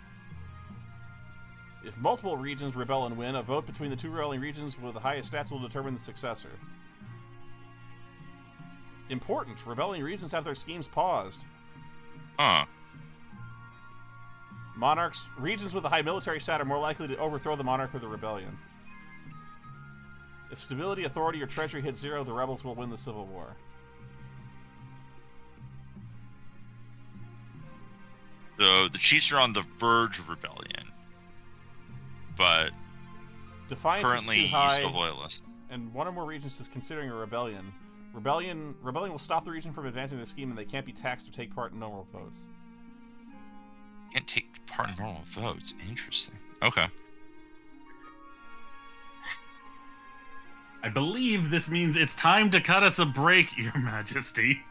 If multiple regions rebel and win, a vote between the two rebelling regions with the highest stats will determine the successor. Important: rebelling regions have their schemes paused. Huh. Monarchs regions with a high military stat are more likely to overthrow the monarch of the rebellion. If stability, authority, or treasury hit zero, the rebels will win the civil war. So the chiefs are on the verge of rebellion. but Defiance currently is too high, he's a loyalist. and one or more regions is considering a rebellion. Rebellion rebellion will stop the region from advancing their scheme, and they can't be taxed or take part in normal votes. Can't take part in normal votes. Interesting. Okay. I believe this means it's time to cut us a break, Your Majesty.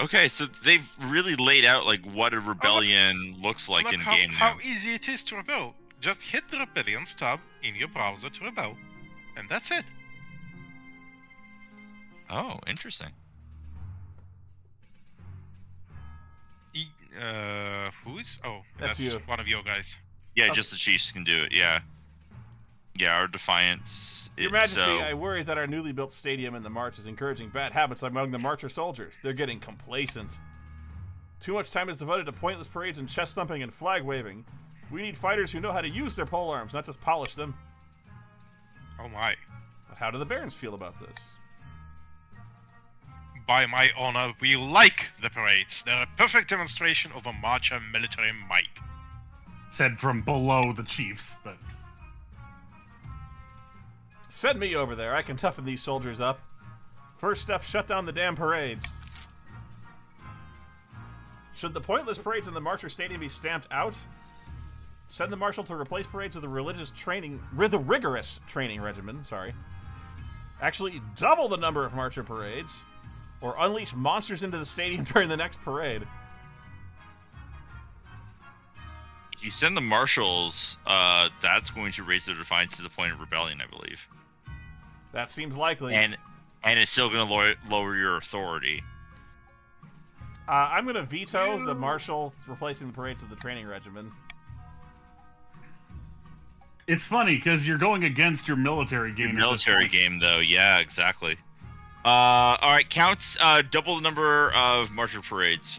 Okay, so they've really laid out like what a rebellion looks like Look in how, game how now. easy it is to rebel. Just hit the rebellions tab in your browser to rebel, and that's it. Oh, interesting. E- uh, who is? Oh, That's that's, you. one of your guys. Yeah, just the Chiefs can do it. Yeah. Yeah, our defiance. Your it- Majesty, so- I worry that our newly built stadium in the March is encouraging bad habits among the Marcher soldiers. They're getting complacent. Too much time is devoted to pointless parades and chest thumping and flag waving. We need fighters who know how to use their pole arms, not just polish them. Oh my. But how do the Barons feel about this? By my honor, we like the parades. They're a perfect demonstration of a Marcher military might. Said from below the chiefs, but Send me over there. I can toughen these soldiers up. First step, shut down the damn parades. Should the pointless parades in the Marcher Stadium be stamped out? Send the marshal to replace parades with a religious training, with a rigorous training regimen. Sorry. Actually, double the number of Marcher parades, or unleash monsters into the stadium during the next parade. You send the marshals, uh, that's going to raise their defiance to the point of rebellion, I believe. That seems likely. And and it's still going to lower, lower your authority. Uh, I'm going to veto the marshal replacing the parades with the training regimen. it's funny because you're going against your military game. Your military game, though, yeah, exactly. Uh, all right, counts uh, double the number of marcher parades,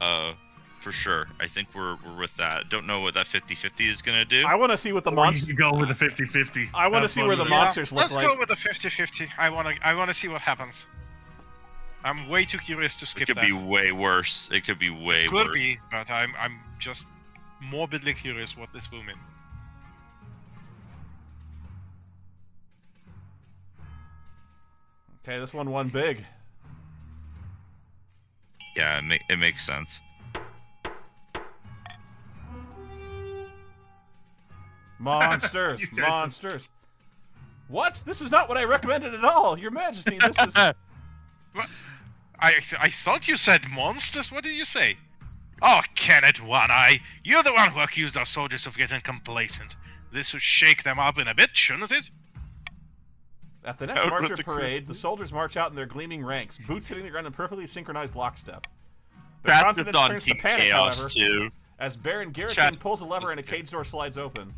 uh, for sure. I think we're we're with that. Don't know what that 50-50 is gonna do. I want to see what the Or monster. you go with the 50-50. I wanna see fun where the with mon- monsters look let's like. go with the 50-50. I wanna, I wanna see what happens. I'm way too curious to skip. it could that. be way worse. It could be way It Could worse. be, but I'm, I'm just morbidly curious what this will mean. Okay, this one won big. Yeah, it, ma- it makes sense. Monsters, You guys are- monsters. What? This is not what I recommended at all, Your Majesty. This is. I, I thought you said monsters. What did you say? Oh, Kenneth One Eye, you're the one who accused our soldiers of getting complacent. This should shake them up in a bit, shouldn't it? At the next Out Marcher the parade, the soldiers march out in their gleaming ranks, boots hitting the ground in perfectly synchronized lockstep. Their That's confidence turns to panic, however, too. as Baron Garrican Chat- pulls a lever and a cage door slides open.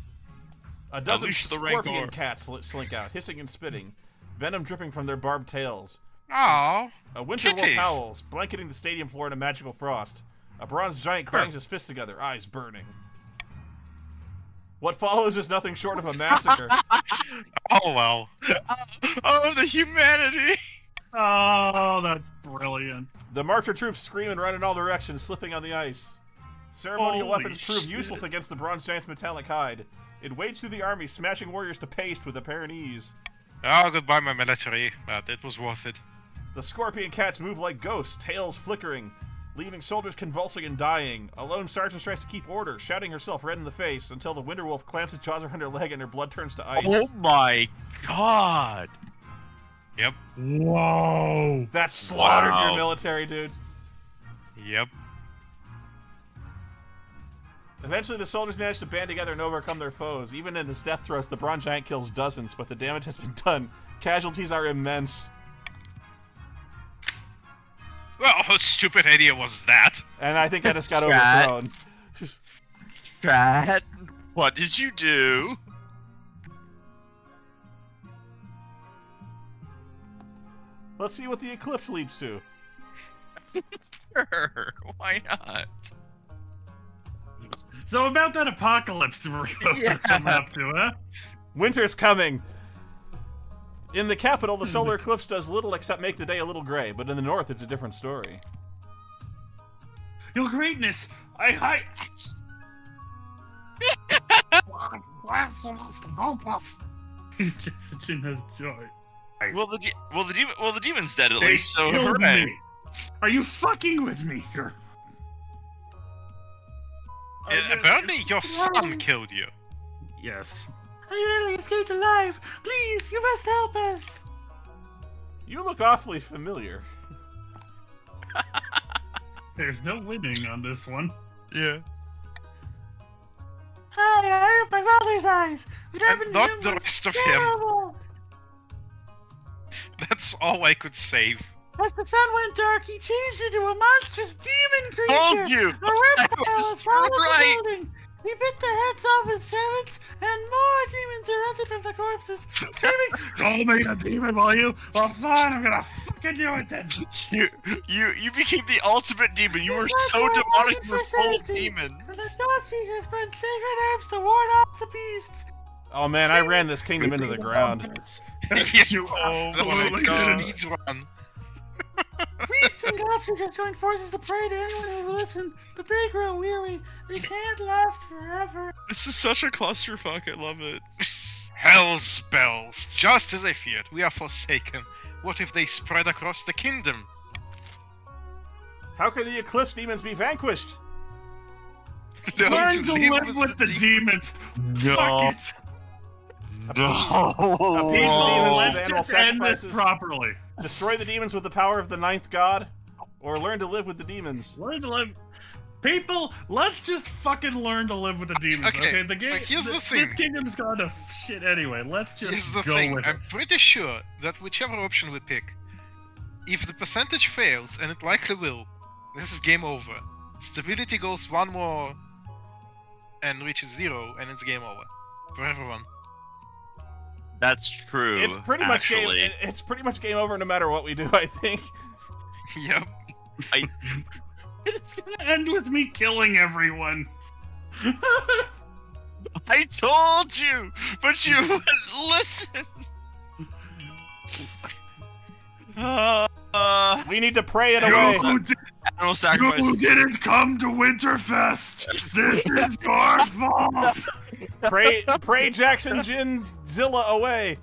A dozen Unleash scorpion cats sl- slink out, hissing and spitting, venom dripping from their barbed tails. Oh, A winter wolf Kitties. howls, blanketing the stadium floor in a magical frost. A bronze giant clangs his fists together, eyes burning. What follows is nothing short of a massacre. oh well. oh, the humanity! Oh, that's brilliant. the marcher troops scream and run in all directions, slipping on the ice. Ceremonial Holy weapons prove useless against the bronze giant's metallic hide. It wades through the army, smashing warriors to paste with apparent ease. Oh, goodbye, my military, ah, but it was worth it. The scorpion cats move like ghosts, tails flickering, leaving soldiers convulsing and dying. A lone sergeant tries to keep order, shouting herself red in the face until the winter wolf clamps its jaws around her leg and her blood turns to ice. Oh my god! Yep, Whoa. That slaughtered your military, dude. yep. Eventually, the soldiers manage to band together and overcome their foes. Even in his death thrust, the bronze giant kills dozens, but the damage has been done. Casualties are immense. Well, how stupid idea was that? And I think I just got Chat. overthrown. Strat, what did you do? Let's see what the eclipse leads to. Sure, why not? So about that apocalypse we're Yeah. coming up to, huh? Winter's coming. In the capital, the hmm. solar eclipse does little except make the day a little gray, but in the north, it's a different story. Your greatness, I I. Blasphemous to help us. Has joy. Well, the de- well the demon well the demon's dead at They least. So killed hooray. me. Are you fucking with me here? Uh, apparently, your son killed you. Yes. I barely escaped alive. Please, you must help us. You look awfully familiar. There's no winning on this one. Yeah. Hi, I have my father's eyes. What And not the rest of him. That's all I could save. As the sun went dark, he changed into a monstrous demon creature. Told you. A reptile as tall as Right. a building. He bit the heads off his servants, and more demons erupted from the corpses, screaming, Call me a demon, will you? Well, fine, I'm gonna fucking do it then. You you you became the ultimate demon. You were so demonic. bad, You were it's full for demon. And the dawn speakers spread sacred herbs to ward off the beasts. Oh man, I ran this kingdom into the ground. you Oh That was absolutely a God. did. speed run. Priests and god speakers join forces to pray to anyone who will listen, but they grow weary. They can't last forever. This is such a clusterfuck. I love it. Hell spells, just as I feared. We are forsaken. What if they spread across the kingdom? How can the Eclipse demons be vanquished? Learn Learn to live with the demons. Fuck it. No. Appease the demons Let's with animal just end this properly. Destroy the demons with the power of the ninth god, or learn to live with the demons. Learn to live. People, let's just fucking learn to live with the demons. Okay, Okay, the so game. here's the this, thing. This kingdom's gone to shit anyway. Let's just Here's the go thing. with I'm it. pretty sure that whichever option we pick, if the percentage fails, and it likely will, this is game over. Stability goes one more and reaches zero, and it's game over for everyone. That's true. It's pretty much game. It's pretty much game over no matter what we do. I think. yep. It's gonna end with me killing everyone. I told you, but you wouldn't listen. Uh, uh, We need to pray it you, away. who di- animal you sacrifice. didn't come to Winterfest. This is your fault. Pray, pray Jackson Jin Zilla away.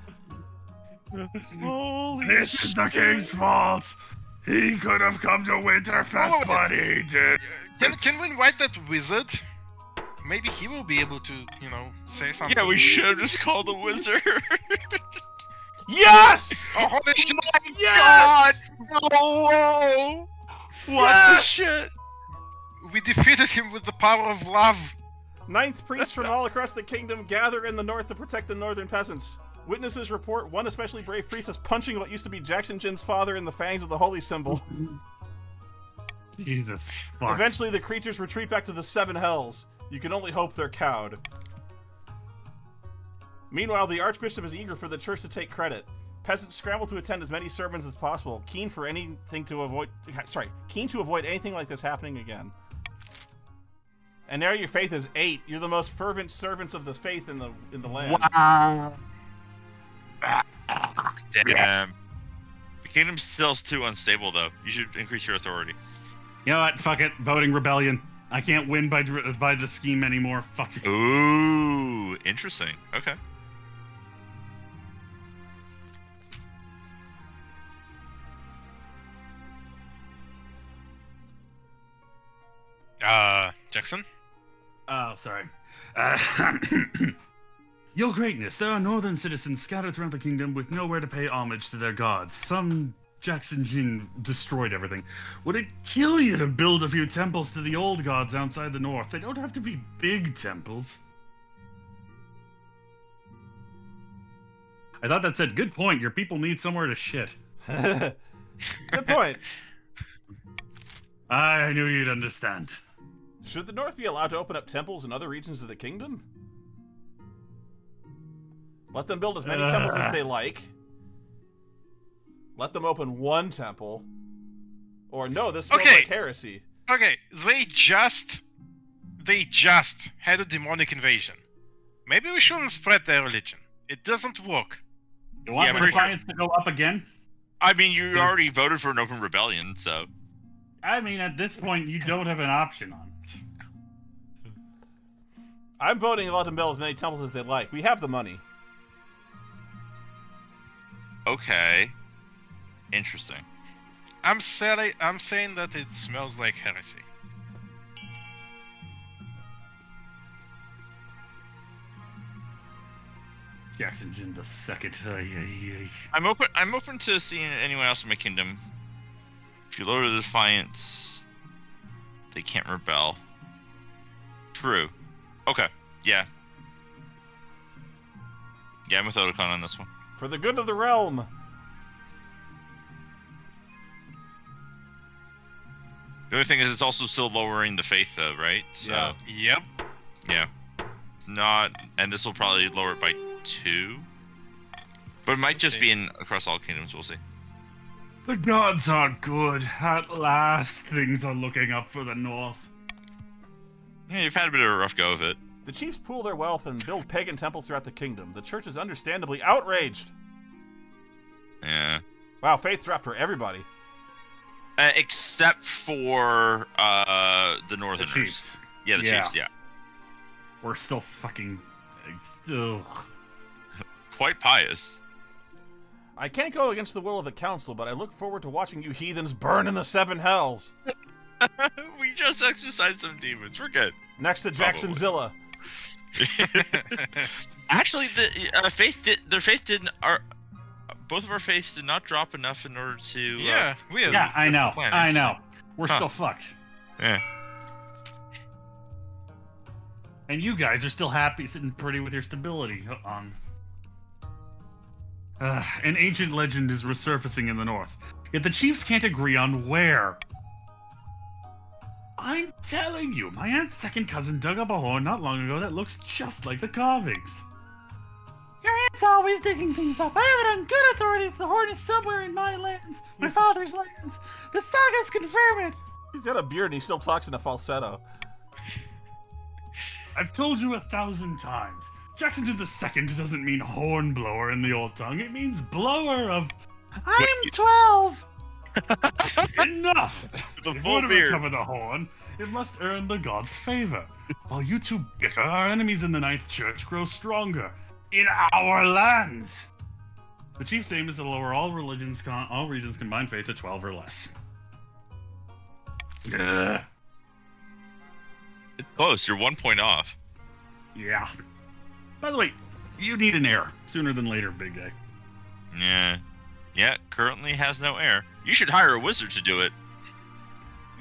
Holy This is the king's fault. He could have come to Winterfest, Oh. but he did. Can, can we invite that wizard? Maybe he will be able to, you know, say something. Yeah, we should have just called the wizard. Yes. Oh, holy shit! Yes. God, no! What Yes! the shit? We defeated him with the power of love. Ninth priests from all across the kingdom gather in the north to protect the northern peasants. Witnesses report one especially brave priestess punching what used to be Jackson Jin's father in the fangs of the holy symbol. Jesus fuck. Eventually, the creatures retreat back to the seven hells. You can only hope they're cowed. Meanwhile, the archbishop is eager for the church to take credit. Peasants scramble to attend as many sermons as possible, keen for anything to avoid. Sorry, keen to avoid anything like this happening again. And now your faith is eight. You're the most fervent servants of the faith in the in the land. Wow. Damn. The kingdom still's too unstable, though. You should increase your authority. You know what? Fuck it. Voting rebellion. I can't win by by the scheme anymore. Fuck it. Ooh, interesting. Okay. Uh, Jackson? Oh, sorry. Uh, Your greatness, there are northern citizens scattered throughout the kingdom with nowhere to pay homage to their gods. Some Jackson Jin destroyed everything. Would it kill you to build a few temples to the old gods outside the north? They don't have to be big temples. I thought that said, good point. Your people need somewhere to shit. Good point. I knew you'd understand. Should the North be allowed to open up temples in other regions of the kingdom? Let them build as many temples as they uh. like. Let them open one temple. Or no, this smells Okay. like heresy. Okay, they just. They just had a demonic invasion. Maybe we shouldn't spread their religion. It doesn't work. You want Yeah, my defiance to go up again? I mean, you already voted for an open rebellion, so. I mean, at this point, you don't have an option on it. I'm voting to let them build as many temples as they like. We have the money. Okay. Interesting. I'm saying I'm saying that it smells like heresy. Jackson Jin the second. I'm open. I'm open to seeing anyone else in my kingdom. If you lower the defiance, they can't rebel. True. Okay. Yeah. Yeah, I'm with Otakon on this one. For the good of the realm. The only thing is, it's also still lowering the faith, though, right? So, Yeah. Yep. yeah. It's not, and this will probably lower it by two. But it might just be in across all kingdoms. We'll see. The gods are good. At last, things are looking up for the North. Yeah, you've had a bit of a rough go of it. The chiefs pool their wealth and build pagan temples throughout the kingdom. The church is understandably outraged. Yeah. Wow, faith dropped for everybody. Uh, except for uh, the The Northerners. Chiefs. Yeah, the Yeah. Chiefs. Yeah. We're still fucking. Ugh. Quite pious. I can't go against the will of the council, but I look forward to watching you heathens burn in the seven hells. we just exorcised some demons. We're good. Next to Jacksonzilla. Actually, the uh, faith did. Their faith didn't. Our both of our faiths did not drop enough in order to. Uh, yeah, we are. Yeah, I know. plan, I know. We're Huh. still fucked. Yeah. And you guys are still happy sitting pretty with your stability on. Uh, an ancient legend is resurfacing in the north, yet the chiefs can't agree on where. I'm telling you, my aunt's second cousin dug up a horn not long ago that looks just like the carvings. Your aunt's always digging things up. I have it on good authority that the horn is somewhere in my lands, my Yes. father's lands. The sagas confirm it. He's got a beard and he still talks in a falsetto. I've told you a thousand times. Jackson to the second doesn't mean horn blower in the old tongue. It means blower of. I am twelve. Enough. The full we're to recover the horn, it must earn the gods' favor. While you two bicker, our enemies in the Ninth Church grow stronger in our lands. The chief's aim is to lower all religions, con- all regions combined faith to twelve or less. Ugh. It's close. You're one point off. Yeah. By the way, you need an heir sooner than later, big guy. Yeah. Yeah. Currently has no heir. You should hire a wizard to do it.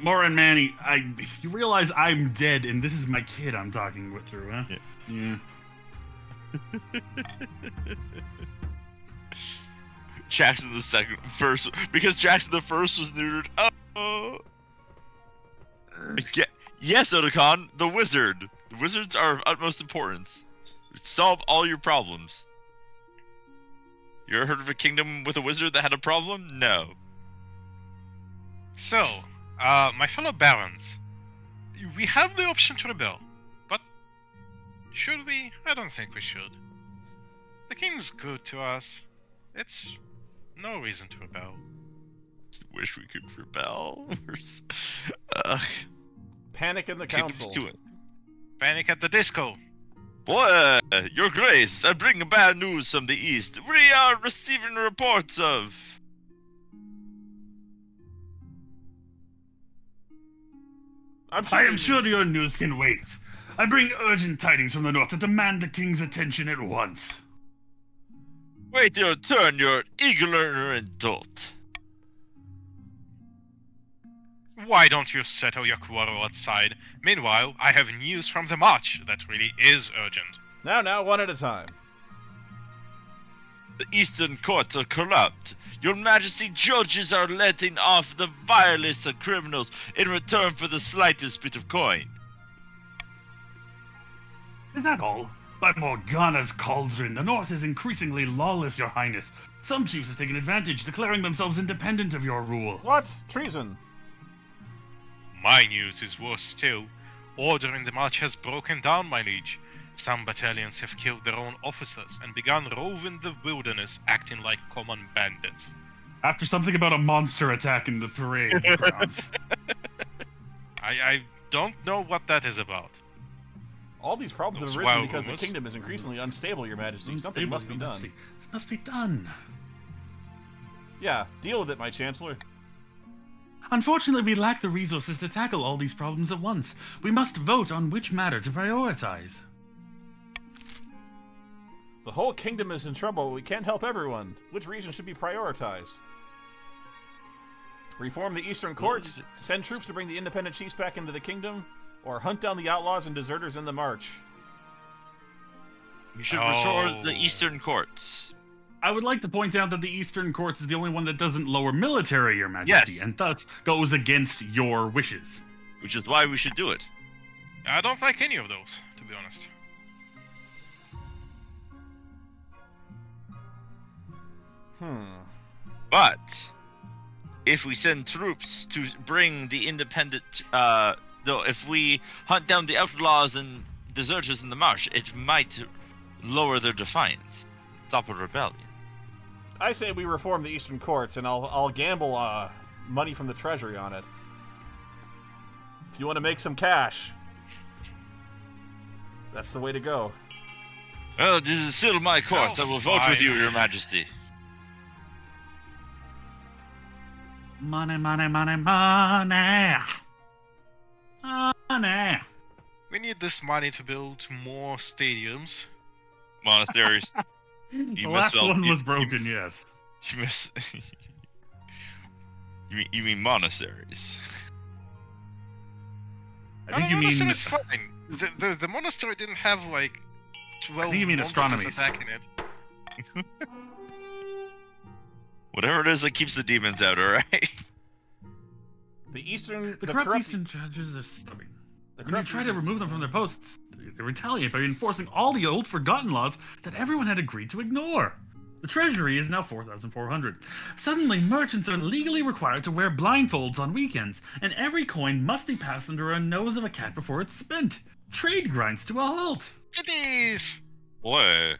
Morin Manny, I you realize I'm dead and this is my kid I'm talking with through, huh? Yeah. Yeah. Jackson the second first because Jackson the first was neutered. Oh. Uh, Ge- yes, Otakon, the wizard. The wizards are of utmost importance. Solve all your problems. You ever heard of a kingdom with a wizard that had a problem? No. So, uh, my fellow barons, we have the option to rebel, but should we? I don't think we should. The king's good to us. It's no reason to rebel. Wish we could rebel. We're Ugh. Panic in the Kingdoms council. Panic at the disco. Boy, your grace, I bring bad news from the east. We are receiving reports of. I'm I am sure your news can wait. I bring urgent tidings from the north that demand the king's attention at once. Wait your turn, your ignorant dolt. Why don't you settle your quarrel outside? Meanwhile, I have news from the march that really is urgent. Now, now, one at a time. The eastern courts are corrupt. Your majesty judges are letting off the vilest of criminals in return for the slightest bit of coin. Is that all? By Morgana's cauldron, the north is increasingly lawless, your highness. Some chiefs have taken advantage, declaring themselves independent of your rule. What? Treason. My news is worse still. Order in the march has broken down, my liege. Some battalions have killed their own officers and begun roving the wilderness, acting like common bandits. After something about a monster attack in the parade grounds. I, I don't know what that is about. All these problems Those have arisen because rumors. the kingdom is increasingly unstable, Your Majesty. Something must be Your done. Majesty. Must be done. Yeah, deal with it, my Chancellor. Unfortunately, we lack the resources to tackle all these problems at once. We must vote on which matter to prioritize. The whole kingdom is in trouble. We can't help everyone. Which region should be prioritized? Reform the eastern courts, send troops to bring the independent chiefs back into the kingdom, or hunt down the outlaws and deserters in the march. We should restore the Oh. Eastern Courts. I would like to point out that the Eastern Courts is the only one that doesn't lower military, Your Majesty, Yes. and thus goes against your wishes. Which is why we should do it. I don't like any of those, to be honest. Hmm. But if we send troops to bring the independent, uh, though, if we hunt down the outlaws and deserters in the marsh, it might lower their defiance, stop a rebellion. I say we reform the eastern courts, and I'll I'll gamble uh, money from the treasury on it. If you want to make some cash, that's the way to go. Well, this is still my courts. Oh, I will vote with you. Your Majesty. Money, money, money, money. Money. We need this money to build more stadiums. Monasteries. The last misspelled- one you- was you- broken, yes. you miss. you mean you mean monasteries? I think no, you no, mean. monastery is fine. The, the, the monastery didn't have like 12 think you mean monsters astronomies. attacking it. Whatever it is that keeps the demons out. All right. The eastern, The, the, corrupt, corrupt, Eastern judges are stubborn. The When you corrupt try to remove them from their posts, they retaliate by enforcing all the old forgotten laws that everyone had agreed to ignore. The treasury is now 4,400. Suddenly, merchants are legally required to wear blindfolds on weekends, and every coin must be passed under a nose of a cat before it's spent. Trade grinds to a halt. It is! Boy.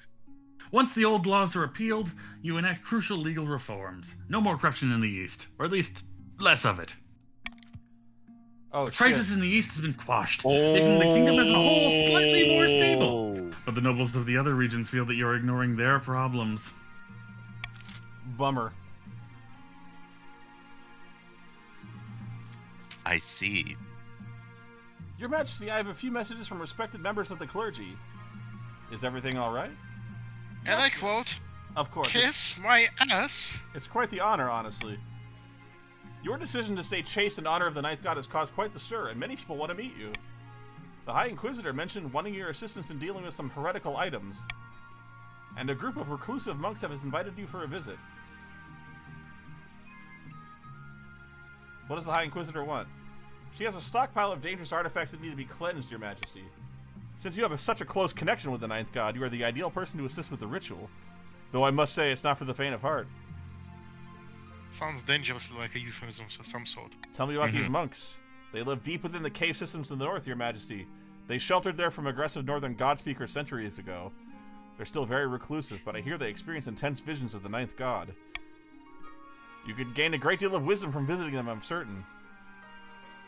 Once the old laws are repealed, you enact crucial legal reforms. No more corruption in the East, or at least less of it. Oh The shit! crisis in the East has been quashed, making the kingdom as a whole slightly more stable. Oh. But the nobles of the other regions feel that you're ignoring their problems. Bummer. I see. Your Majesty, I have a few messages from respected members of the clergy. Is everything all right? And I quote, Of course. It's, Kiss my ass! it's quite the honor, honestly. Your decision to stay chase in honor of the Ninth God has caused quite the stir, and many people want to meet you. The High Inquisitor mentioned wanting your assistance in dealing with some heretical items, and a group of reclusive monks have invited you for a visit. What does the High Inquisitor want? She has a stockpile of dangerous artifacts that need to be cleansed, Your Majesty. Since you have a, such a close connection with the Ninth God, you are the ideal person to assist with the ritual. Though I must say, it's not for the faint of heart. Sounds dangerously like a euphemism of some sort. Tell me about these monks. They live deep within the cave systems in the north, Your Majesty. They sheltered there from aggressive northern Godspeakers centuries ago. They're still very reclusive, but I hear they experience intense visions of the Ninth God. You could gain a great deal of wisdom from visiting them, I'm certain.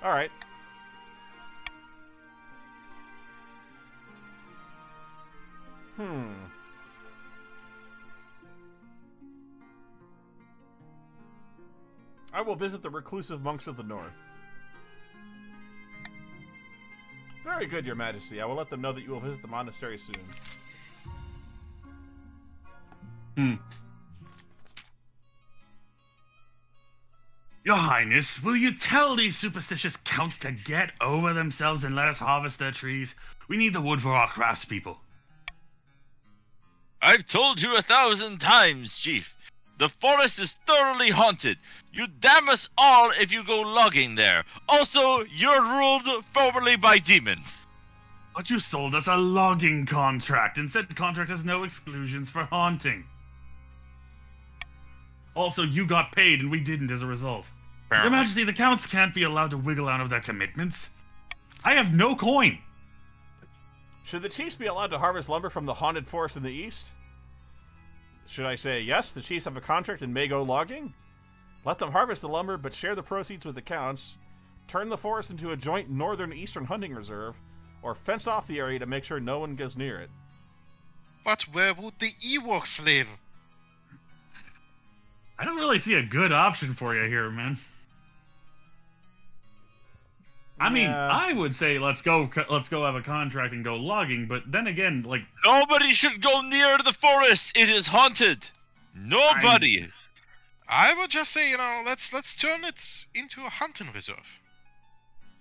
Alright. Hmm. I will visit the reclusive monks of the north. Very good, Your Majesty. I will let them know that you will visit the monastery soon. Hmm. Your Highness, will you tell these superstitious counts to get over themselves and let us harvest their trees? We need the wood for our craftspeople. I've told you a thousand times, Chief. The forest is thoroughly haunted. You damn us all if you go logging there. Also, you're ruled formerly by demon. But you sold us a logging contract, and said the contract has no exclusions for haunting. Also, you got paid and we didn't as a result. Your Majesty, the counts can't be allowed to wiggle out of their commitments. I have no coin. Should the chiefs be allowed to harvest lumber from the haunted forest in the east? Should I say yes, the chiefs have a contract and may go logging? Let them harvest the lumber, but share the proceeds with the counts. Turn the forest into a joint northern eastern hunting reserve. or fence off the area to make sure no one goes near it. But where would the Ewoks live? I don't really see a good option for you here, man. I mean, Yeah. I would say let's go, let's go have a contract and go logging. But then again, like Nobody should go near the forest. It is haunted. Nobody. I would just say, you know, let's let's turn it into a hunting reserve.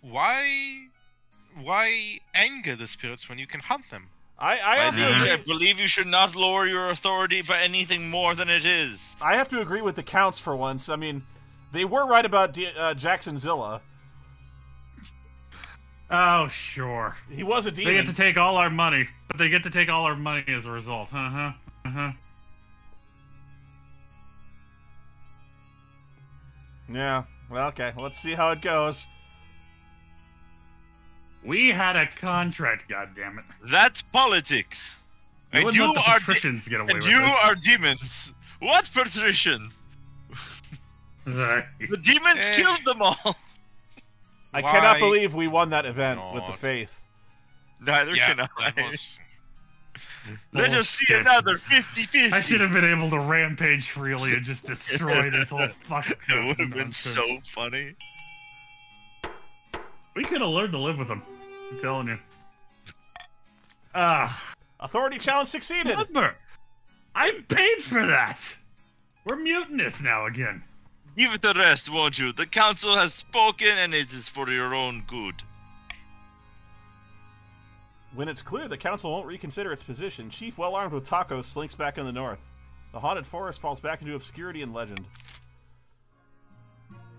Why, why anger the spirits when you can hunt them? I, I I, have to think- I believe you should not lower your authority by anything more than it is. I have to agree with the counts for once. I mean, they were right about D- uh, Jacksonzilla. Oh sure, He was a demon. they get to take all our money, but they get to take all our money as a result. Uh huh. Uh huh. yeah. Well, okay. Let's see how it goes. We had a contract, goddammit. That's politics. I And you the are de- patricians get away and with you this. are demons. What patrician? Right. The demons Eh. killed them all. I Why cannot believe we won that event with the faith. Neither yeah, can I. was. Let us see another 50-50. I should have been able to rampage freely and just destroy this whole fucking. It would have been so funny. We could have learned to live with them. I'm telling you. Ah, Authority challenge succeeded. remember, I paid for that. We're mutinous now again. Give it a rest, won't you? The council has spoken, and it is for your own good. When it's clear the council won't reconsider its position, Chief, well armed with tacos, slinks back in the north. The haunted forest falls back into obscurity and legend.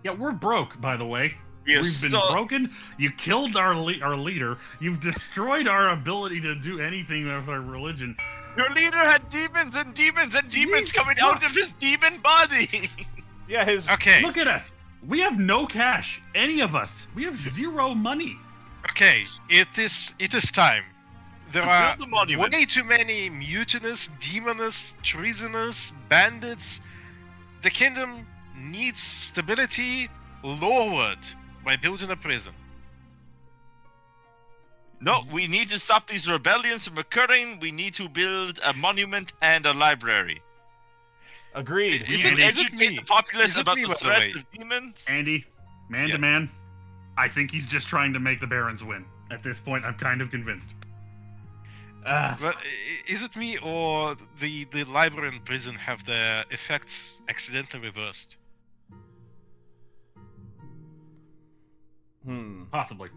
Yeah, we're broke, by the way. We have We've been broken. You killed our le- our leader. You've destroyed our ability to do anything with our religion. Your leader had demons and demons and demons Jesus coming fuck. out of his demon body. Yeah, his Okay. Look at us. We have no cash. Any of us. We have zero money. Okay, it is it is time. There are the way too many mutinous, demonous, treasonous bandits. The kingdom needs stability lowered by building a prison. no, we need to stop these rebellions from occurring. We need to build a monument and a library. Agreed. We Is need it- to is it educate me? the populace about me, the by the threat of demons. Andy, man Yeah. to man, I think he's just trying to make the Barons win. At this point, I'm kind of convinced. But is it me or the the library and prison have their effects accidentally reversed? Hmm. possibly.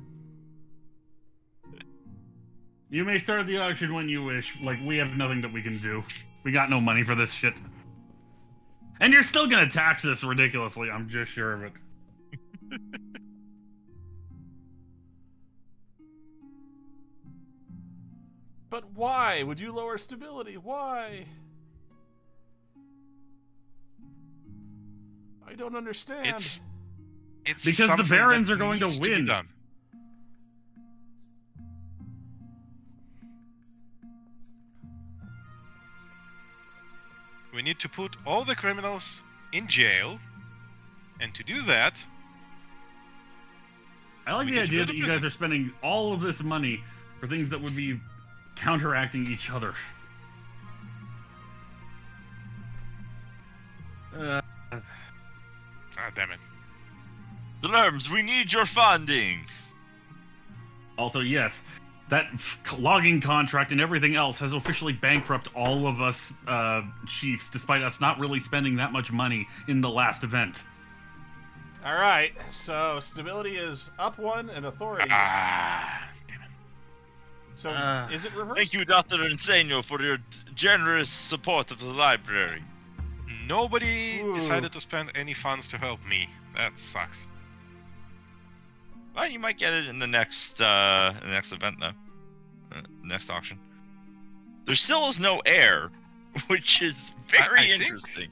You may start the auction when you wish. Like, we have nothing that we can do. We got no money for this shit. And you're still gonna tax us ridiculously, I'm just sure of it. But why would you lower stability? Why? I don't understand. It's it's Because the barons are going to needs be win. done. We need to put all the criminals in jail, and to do that, I like the idea that you guys are spending all of this money for things that would be counteracting each other. Uh, ah, damn it. The Lerms, we need your funding. Also, yes, that f- logging contract and everything else has officially bankrupt all of us uh, chiefs, despite us not really spending that much money in the last event. All right. So stability is up one, and authority. is- Ah, damn it. So Uh, is it reversed? Thank you, Dr. Insano, for your generous support of the library. Nobody Ooh. decided to spend any funds to help me. That sucks. Well, you might get it in the next uh, the next event though. Uh, next auction. There still is no heir, which is very I think- interesting.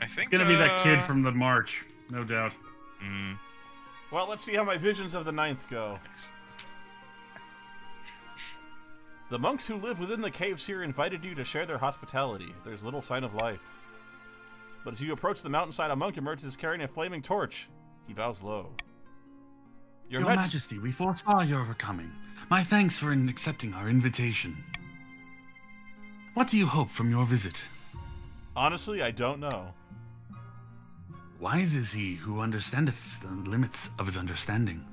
I think It's gonna be that kid uh, from the march, no doubt. Mm. Well, let's see how my visions of the ninth go. The monks who live within the caves here invited you to share their hospitality. There's little sign of life. But as you approach the mountainside, a monk emerges carrying a flaming torch. He bows low. Your, Your Majest- Majesty, we foresaw your coming. My thanks for in- accepting our invitation. What do you hope from your visit? Honestly, I don't know. Wise is he who understandeth the limits of his understanding.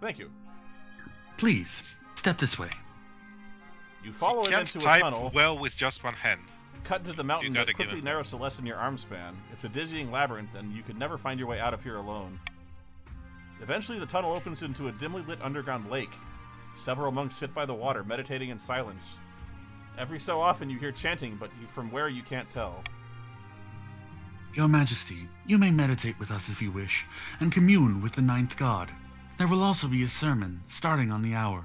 Thank you. Please, step this way. You follow him Can't into a type tunnel, well with just one hand. cut to the mountain gotta that quickly narrows to less than your arm span. It's a dizzying labyrinth, and you could never find your way out of you're alone. Eventually, the tunnel opens into a dimly lit underground lake. Several monks sit by the water, meditating in silence. Every so often, you hear chanting, but you, from where you can't tell. Your Majesty, you may meditate with us if you wish, and commune with the ninth god. There will also be a sermon, starting on the hour.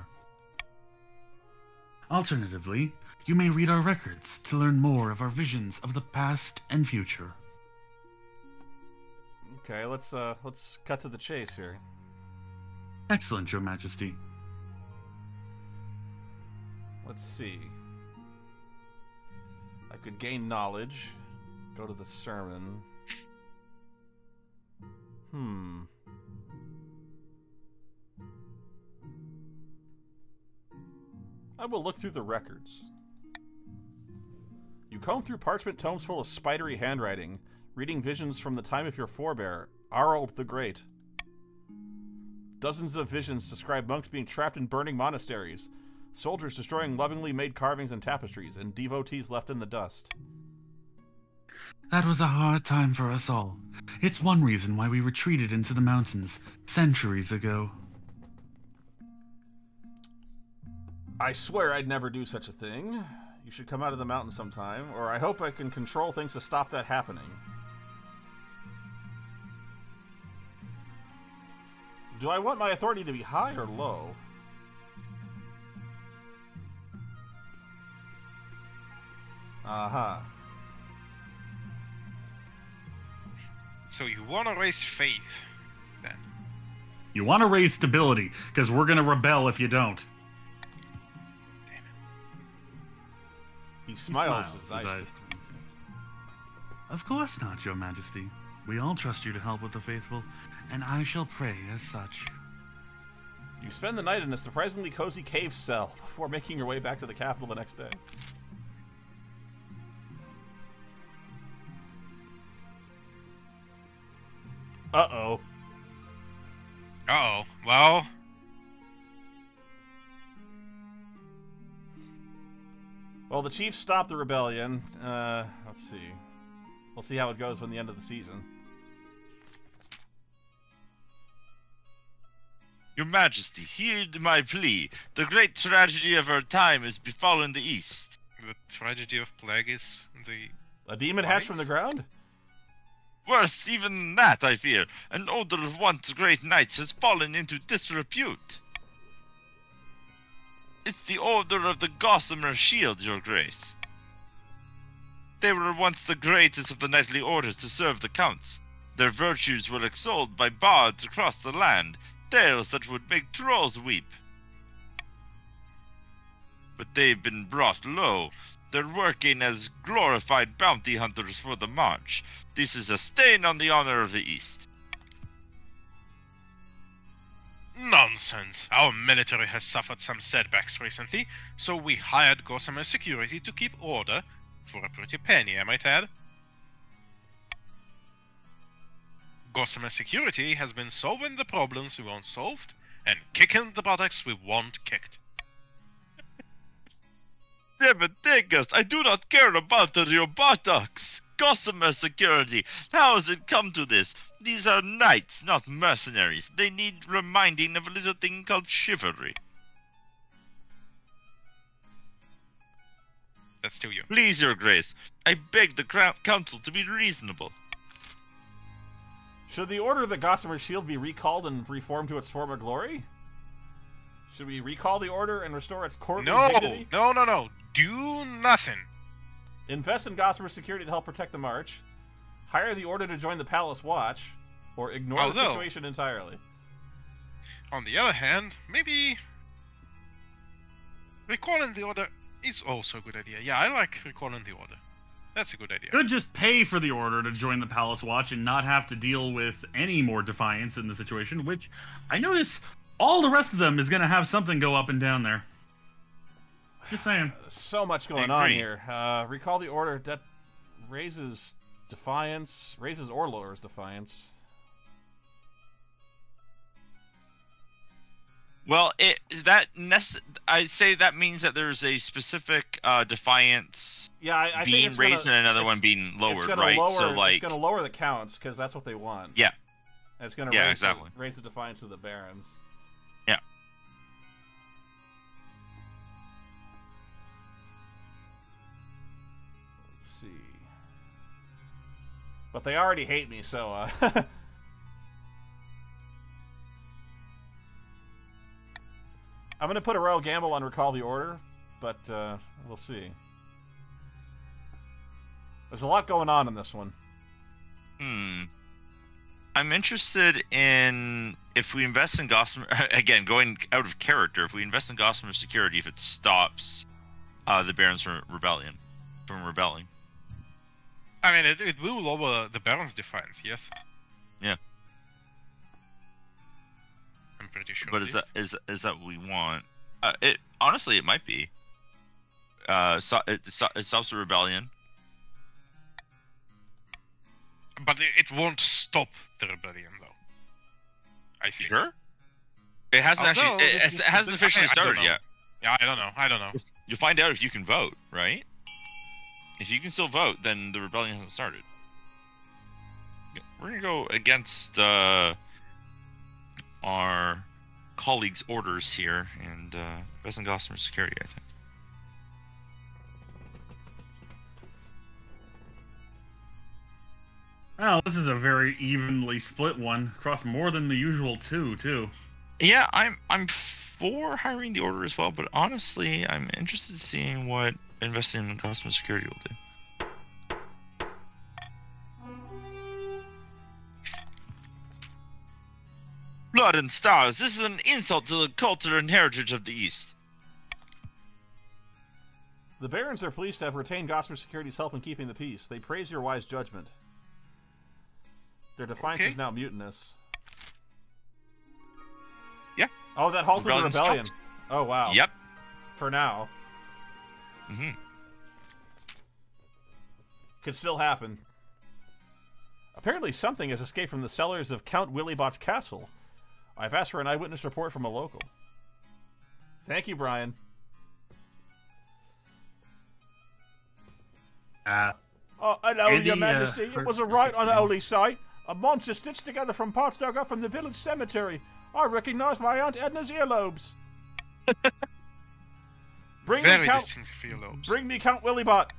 Alternatively, you may read our records to learn more of our visions of the past and future. Okay, let's uh, let's cut to the chase here. Excellent, Your Majesty. Let's see. I could gain knowledge. Go to the sermon. Hmm. I will look through the records. You comb through parchment tomes full of spidery handwriting, reading visions from the time of your forebear, Arald the Great. Dozens of visions describe monks being trapped in burning monasteries, soldiers destroying lovingly made carvings and tapestries, and devotees left in the dust. That was a hard time for us all. It's one reason why we retreated into the mountains centuries ago. I swear I'd never do such a thing. You should come out of the mountain sometime, or I hope I can control things to stop that happening. Do I want my authority to be high or low? Uh-huh. So you want to raise faith, then? You want to raise stability, because we're going to rebel if you don't. He smiles, He his smiles, eyes. his eyes. Of course not, Your Majesty. We all trust you to help with the faithful, and I shall pray as such. You spend the night in a surprisingly cozy cave cell before making your way back to the capital the next day. Uh-oh. Uh oh. Well, Well, the Chiefs stopped the rebellion. Uh, let's see. We'll see how it goes when the end of the season. Your Majesty, heed my plea. The great tragedy of our time has befallen the East. the tragedy of Plagueis, the A demon hatched from the ground? Worse even than that, I fear. An order of once great knights has fallen into disrepute. It's the order of the Gossamer Shield, Your Grace. They were once the greatest of the knightly orders to serve the counts. Their virtues were extolled by bards across the land, tales that would make trolls weep. But they've been brought low. They're working as glorified bounty hunters for the march. This is a stain on the honor of the East. Nonsense! Our military has suffered some setbacks recently, so we hired Gossamer Security to keep order for a pretty penny, I might add. Gossamer Security has been solving the problems we want solved and kicking the buttocks we want kicked. Devadegas, I do not care about the your buttocks. Gossamer security. How has it come to this? These are knights, not mercenaries. They need reminding of a little thing called chivalry. That's still you. Please, your grace, I beg the council to be reasonable. Should the Order of the Gossamer Shield be recalled and reformed to its former glory? Should we recall the Order and restore its courtly No! dignity? No, no, no. Do nothing. Invest in Gossamer Security to help protect the March. Hire the Order to join the Palace Watch. Or ignore the situation entirely. On the other hand, maybe recalling the order is also a good idea. Yeah, I like recalling the order. That's a good idea. Could just pay for the order to join the Palace Watch and not have to deal with any more defiance in the situation, which I notice all the rest of them is gonna have something go up and down there. Just saying. So much going on here. Uh, recall the order that raises defiance, raises or lowers defiance. Well, it that nece- I say that means that there's a specific uh, defiance Yeah, I, I think being it's raised gonna, and another one being lowered, right? Lower, so like, it's going to lower the counts because that's what they want. Yeah. And it's going to Yeah, raise, exactly. the, raise the defiance of the barons. Yeah. Let's see. But they already hate me, so uh, I'm going to put a royal gamble on recall the order, but uh, we'll see. There's a lot going on in this one. hmm. I'm interested in if we invest in Gossamer again, going out of character. If we invest in Gossamer security, if it stops uh, the Barons from rebellion, from rebelling. I mean, it, it will lower the Baron's defiance, yes? Yeah. I'm pretty sure. But it is that is is that what we want? Uh, it honestly, it might be. Uh, so, it, so, it stops the rebellion. But it, it won't stop the rebellion, though. I think. Sure. It hasn't Although, actually. It, this it is- hasn't officially I- I don't started yet. Yeah, I don't know. I don't know. You'll find out if you can vote, right? If you can still vote, then the rebellion hasn't started. We're gonna go against uh, our colleagues' orders here and uh, invest in Gossamer security. I think. Oh, this is a very evenly split one across more than the usual two, too. Yeah, I'm I'm for hiring the order as well, but honestly, I'm interested in seeing what investing in Gossamer security will do. Blood and stars. This is an insult to the culture and heritage of the East. The barons are pleased to have retained Gossamer Security's help in keeping the peace. They praise your wise judgment. Their defiance Okay. is now mutinous. Yeah. Oh, that halted Rebellion the rebellion. stopped. Oh wow. Yep. For now, hmm could still happen. Apparently, something has escaped from the cellars of Count Willibot's castle. I've asked for an eyewitness report from a local. Thank you, Brian. Uh, Oh, hello, Andy, Your uh, Majesty. for- it was a right unholy sight. A monster stitched together from parts dug up from the village cemetery. I recognize my Aunt Edna's earlobes. bring Very me Count. distinctive earlobes. Bring me Count Willibot.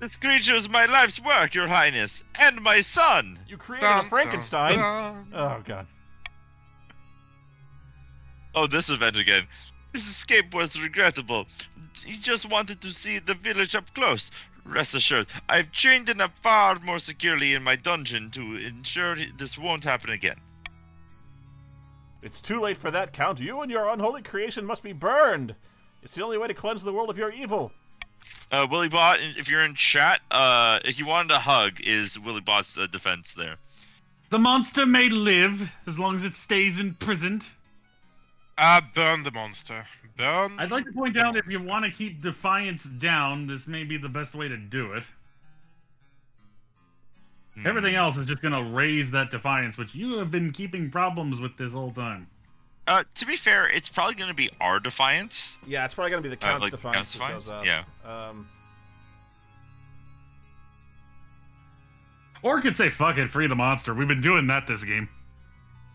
This creature is my life's work, Your Highness, and my son. You created Dun, a Frankenstein. dun, dun. Oh God. Oh, this event again. This escape was regrettable. He just wanted to see the village up close. Rest assured, I've chained him up far more securely in my dungeon to ensure this won't happen again. It's too late for that, Count. You and your unholy creation must be burned. It's the only way to cleanse the world of your evil. Uh, Willy Bot, if you're in chat, uh, if you wanted a hug, is Willy Bot's uh, defense there. the monster may live as long as it stays imprisoned. Ah, burn the monster. Burn. I'd like to point the out if you want to keep defiance down, this may be the best way to do it. Hmm. Everything else is just going to raise that defiance, which you have been keeping problems with this whole time. Uh, to be fair, it's probably going to be our defiance. Yeah, it's probably gonna be the Count's like defiance Count's that defiance? goes up. Yeah. Um, Or it could say, fuck it, free the monster. We've been doing that this game.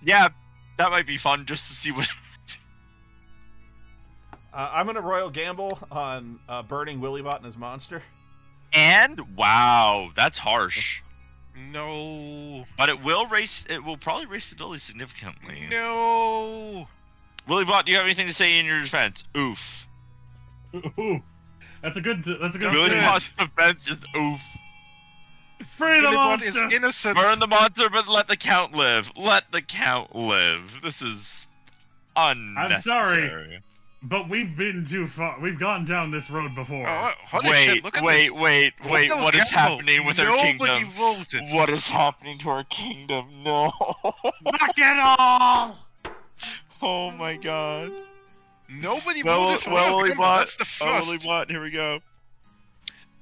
Yeah, that might be fun just to see what. uh, I'm gonna royal gamble on uh, burning Willibot and his monster. And wow, that's harsh. No. But it will raise. It will probably raise stability significantly. No. Willie Bot, do you have anything to say in your defense? Oof. Ooh, that's a good. That's a good. Willy defense. Bot's defense is oof. Free the Willibot is monster. innocent. Burn the monster, but let the count live. Let the count live. This is unnecessary. But we've been too far. We've gone down this road before. Oh, holy wait, shit, look at wait, this. wait, wait, Look what at is Gamble. happening with our kingdom? voted. What is happening to our kingdom? No. Back it all! oh my god. Nobody Well, voted for well, Gamble. Olibot, That's the oh, first. Olibot, here we go.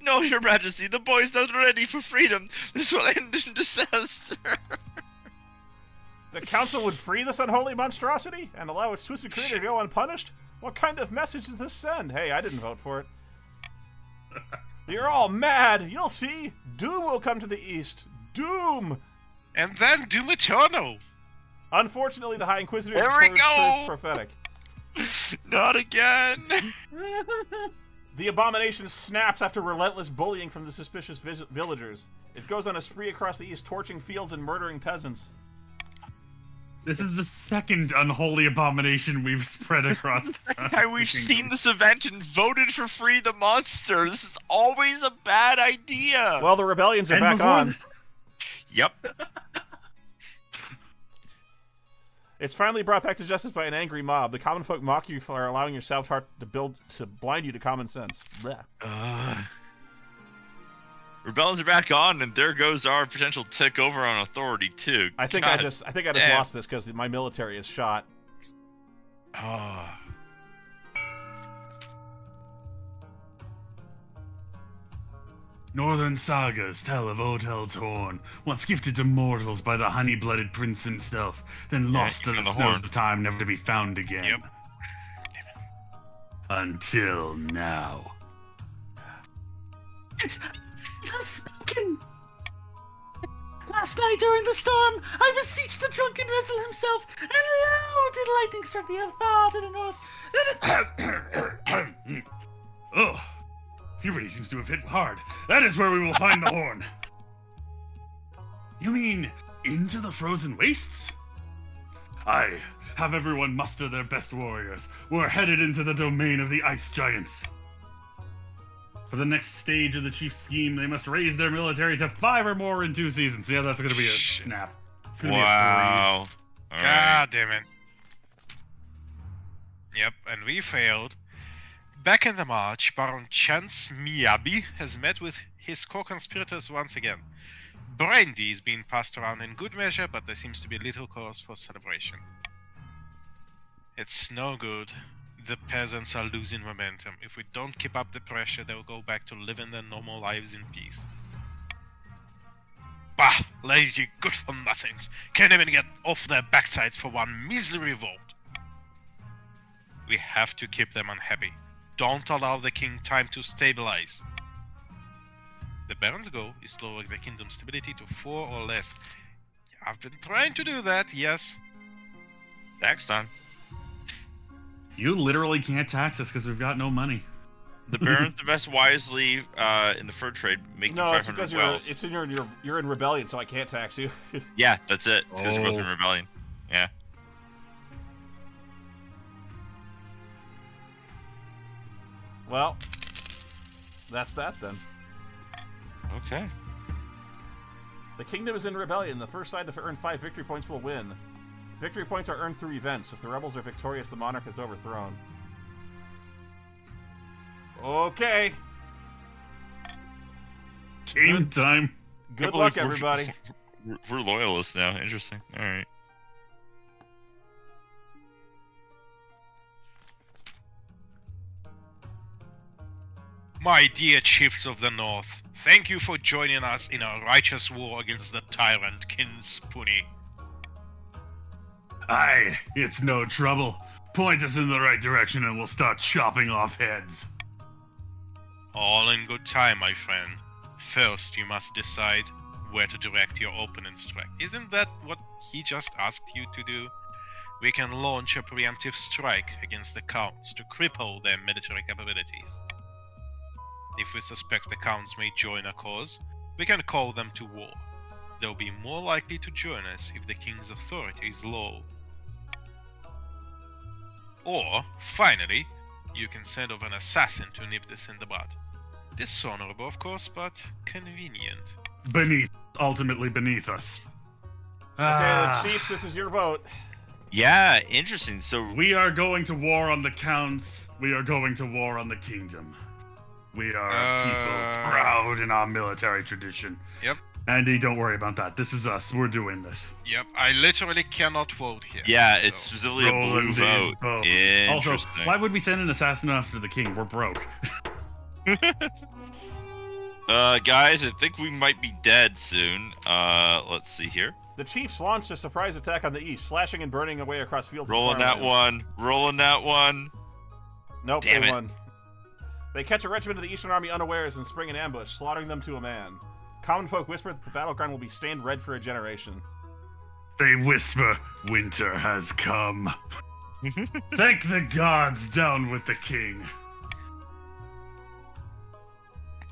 No, Your Majesty, the boy's not ready for freedom. This will end in disaster. The council would free this unholy monstrosity and allow its twisted creator to go unpunished? What kind of message does this send? Hey, I didn't vote for it. You're all mad. You'll see. Doom will come to the east. Doom. And then Doom Eternal. Unfortunately, the High Inquisitor is There we go! prophetic. not again. The abomination snaps after relentless bullying from the suspicious villagers. It goes on a spree across the east, torching fields and murdering peasants. This is the second unholy abomination we've spread across. the Have we've seen this event and voted for Free the Monster? This is always a bad idea. Well, the rebellions are And back on. th- yep. It's finally brought back to justice by an angry mob. The common folk mock you for allowing your soft heart to build to blind you to common sense. Blech. Uh, rebellions are back on, and there goes our potential tick over on authority too. I think I just I think I just damn. lost this because my military is shot. Oh. Northern sagas tell of Otel Torn, once gifted to mortals by the honey-blooded prince himself, then Yeah, lost in the the snows of time, never to be found again. Yep. Until now. Spoken! Last night during the storm, I beseeched the drunken vessel himself, and lo, did lightning strike the earth far to the north. Oh, puberty seems to have hit hard. That is where we will find the horn. You mean into the frozen wastes? Aye, have everyone muster their best warriors. We're headed into the domain of the ice giants. For the next stage of the chief's scheme, they must raise their military to five or more in two seasons. Yeah, that's gonna be a Shit. snap. It's gonna be a Wow. All right. God damn it. Yep, and we failed. Back in the march, Baron Chance Miyabi has met with his co-conspirators once again. Brandy is being passed around in good measure, but there seems to be little cause for celebration. It's no good. The peasants are losing momentum. If we don't keep up the pressure, they'll go back to living their normal lives in peace. Bah! Lazy good for nothings. Can't even get off their backsides for one measly revolt. We have to keep them unhappy. Don't allow the king time to stabilize. The Baron's goal is to lower the kingdom's stability to 4 or less. I've been trying to do that, yes. Next time. You literally can't tax us because we've got no money. The Barons invest wisely uh, in the fur trade, making No, it's 500 because you're wells. it's in your you're, you're in rebellion, so I can't tax you. Yeah, that's it. It's because you're both in Oh. rebellion. Yeah. well, that's that then. Okay. The kingdom is in rebellion. The first side to earn five victory points will win. Victory points are earned through events. If the rebels are victorious, the monarch is overthrown. Okay. Game time. Good luck, we're- everybody. We're, we're loyalists now. Interesting. All right. My dear chiefs of the north, thank you for joining us in our righteous war against the tyrant King Spoony. Aye, it's no trouble. Point us in the right direction and we'll start chopping off heads. All in good time, my friend. First, you must decide where to direct your opening strike. Isn't that what he just asked you to do? We can launch a preemptive strike against the Counts to cripple their military capabilities. If we suspect the Counts may join our cause, we can call them to war. They'll be more likely to join us if the King's authority is low. Or, finally, you can send off an assassin to nip this in the bud. Dishonorable, of course, but convenient. Beneath, ultimately beneath us. Okay, Ah, the Chiefs, this is your vote. Yeah, interesting. So We are going to war on the counts. We are going to war on the kingdom. We are Uh, people proud in our military tradition. Yep. Andy, don't worry about that. This is us. We're doing this. Yep, I literally cannot vote here. yeah, so- it's specifically a blue Rolling vote. bones. Interesting. Also, why would we send an assassin after the king? We're broke. Uh, guys, I think we might be dead soon. Uh, let's see here. The Chiefs launched a surprise attack on the east, slashing and burning away across fields. Rolling that one. Rolling that one. Nope, Damn they it. won. They catch a regiment of the Eastern Army unawares and spring an ambush, slaughtering them to a man. Common folk whisper that the battleground will be stained red for a generation. They whisper, winter has come. Thank the gods down with the king.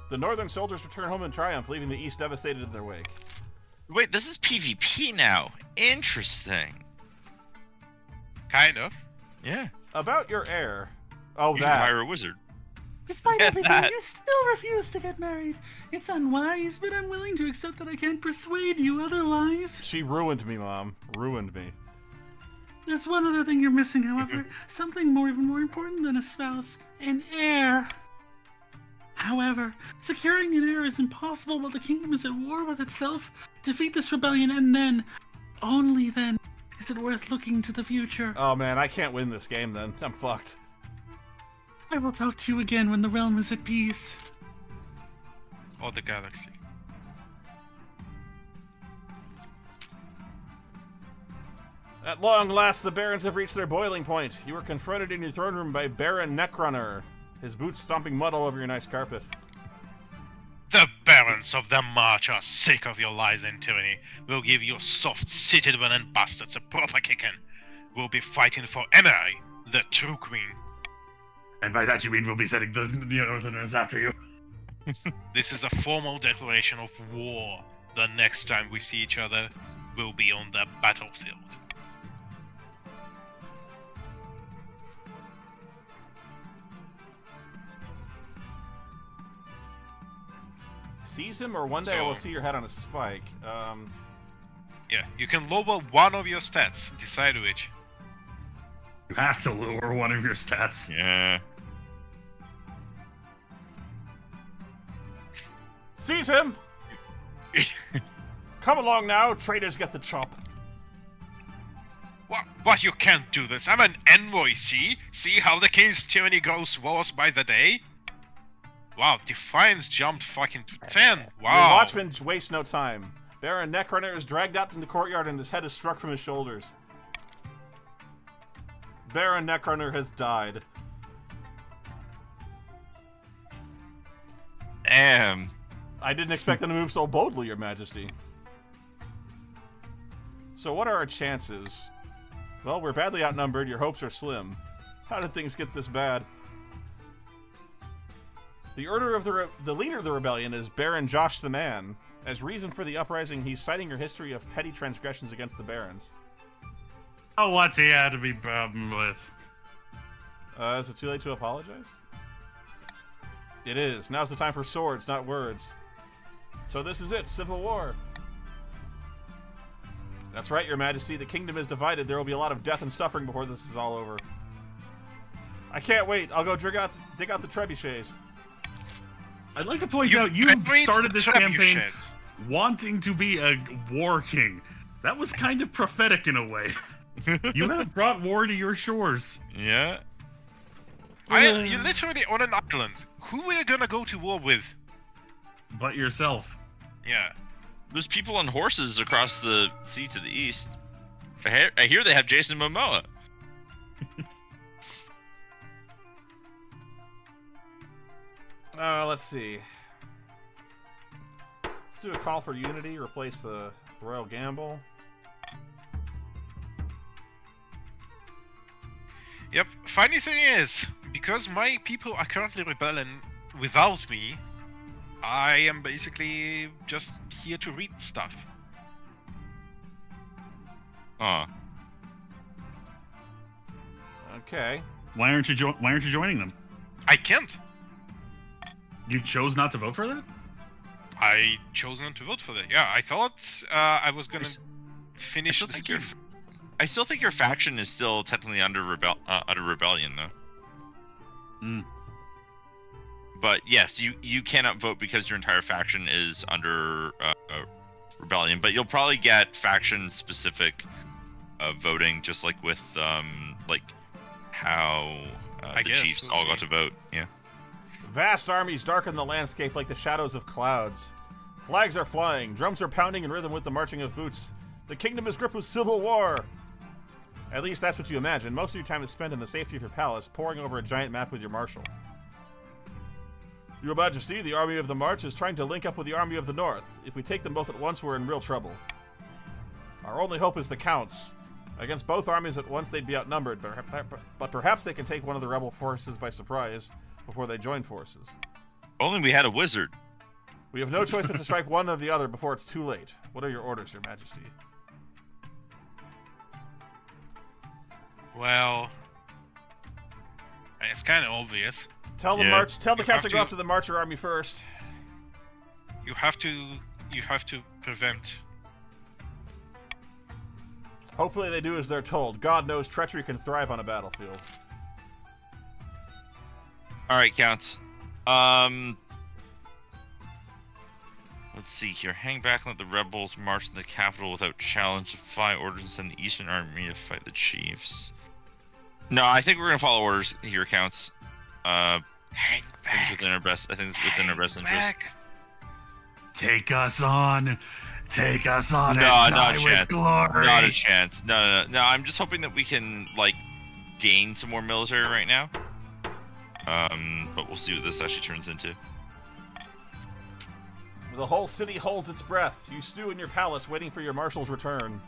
The northern soldiers return home in triumph, leaving the east devastated in their wake. Wait, this is PvP now. Interesting. Kind of. Yeah. About your heir. Oh, You can that. hire a wizard. Despite Yeah, everything, that. you still refuse to get married. It's unwise, but I'm willing to accept that I can't persuade you otherwise. She ruined me, Mom. Ruined me. There's one other thing you're missing, however. Something more, even more important than a spouse an heir. However, securing an heir is impossible while the kingdom is at war with itself. Defeat this rebellion, and then, only then, is it worth looking to the future. Oh man, I can't win this game then. I'm fucked. I will talk to you again when the realm is at peace. Or the galaxy. At long last, the barons have reached their boiling point. You were confronted in your throne room by Baron Neckrunner, his boots stomping mud all over your nice carpet. The barons of the March are sick of your lies and tyranny. We'll give you soft citadel and bastards a proper kicking. We'll be fighting for Emery, the true queen. And by that you mean we'll be setting the Northerners after you. This is a formal declaration of war. The next time we see each other, we'll be on the battlefield. Seize him, or one day I will see your head on a spike. Um, Yeah, you can lower one of your stats. Decide which. You have to lower one of your stats. Yeah. Seize him! Come along now, traitors get the chop. What? What? You can't do this. I'm an envoy. See? See how the king's tyranny grows worse by the day? Wow, Defiance jumped fucking to ten. Your Wow. watchmen waste no time. Baron Neckrunner is dragged out in the courtyard and his head is struck from his shoulders. Baron Neckrunner has died. Damn. I didn't expect them to move so boldly, Your Majesty. So, what are our chances? Well, we're badly outnumbered. Your hopes are slim. How did things get this bad? The order of the re- the leader of the rebellion is Baron Josh the Man. As reason for the uprising, he's citing your history of petty transgressions against the barons. Oh, what's he had to be problem with? Uh, is it too late to apologize? It is. Now's the time for swords, not words. So this is it, civil war. That's right, Your Majesty. The kingdom is divided. There will be a lot of death and suffering before this is all over. I can't wait. I'll go dig out, dig out the trebuchets. I'd like to point You out you started this campaign trebuchets. wanting to be a war king. That was kind of prophetic in a way. you have brought war to your shores. Yeah. Uh, I, you're literally on an island. Who are you gonna go to war with? But yourself. Yeah. There's people on horses across the sea to the east. I hear, I hear they have Jason Momoa. Uh, let's see. Let's do a call for unity. Replace the Royal Gamble. Yep. Funny thing is, because my people are currently rebelling without me, I am basically just here to read stuff. Ah. Okay. Why aren't you jo- why aren't you joining them? I can't. You chose not to vote for that? I chose not to vote for that. Yeah, I thought uh, I was gonna s- finish still the think scheme. I still think your faction is still technically under rebel uh, under rebellion though. Mm. But yes, you you cannot vote because your entire faction is under uh, uh, rebellion. But you'll probably get faction specific uh, voting, just like with um like how uh, the guess, chiefs we'll all got to vote. Yeah. Vast armies darken the landscape like the shadows of clouds. Flags are flying, drums are pounding in rhythm with the marching of boots. The kingdom is gripped with civil war. At least that's what you imagine. Most of your time is spent in the safety of your palace, poring over a giant map with your marshal. Your Majesty, the army of the March is trying to link up with the army of the North. If we take them both at once, we're in real trouble. Our only hope is the Counts. Against both armies at once, they'd be outnumbered, but, but perhaps they can take one of the rebel forces by surprise before they join forces. Only we had a wizard. We have no choice but to strike one or the other before it's too late. What are your orders, Your Majesty? Well, it's kind of obvious. Tell the Yeah. march. Tell the You Counts have to go after the Marcher army first. You have to, you have to prevent. Hopefully, they do as they're told. God knows treachery can thrive on a battlefield. All right, counts. Um, let's see here. Hang back and let the rebels march to the capital without challenge. Defy orders and send the Eastern Army to fight the chiefs. No, I think we're gonna follow orders here, counts. Uh, Hang I think it's within our best. I think it's within our best Hang interest. back. Take us on. Take us on No, and not die a with chance. glory. Not a chance. No, no, no, no. I'm just hoping that we can like gain some more military right now. Um, but we'll see what this actually turns into. The whole city holds its breath. You stew in your palace, waiting for your marshal's return.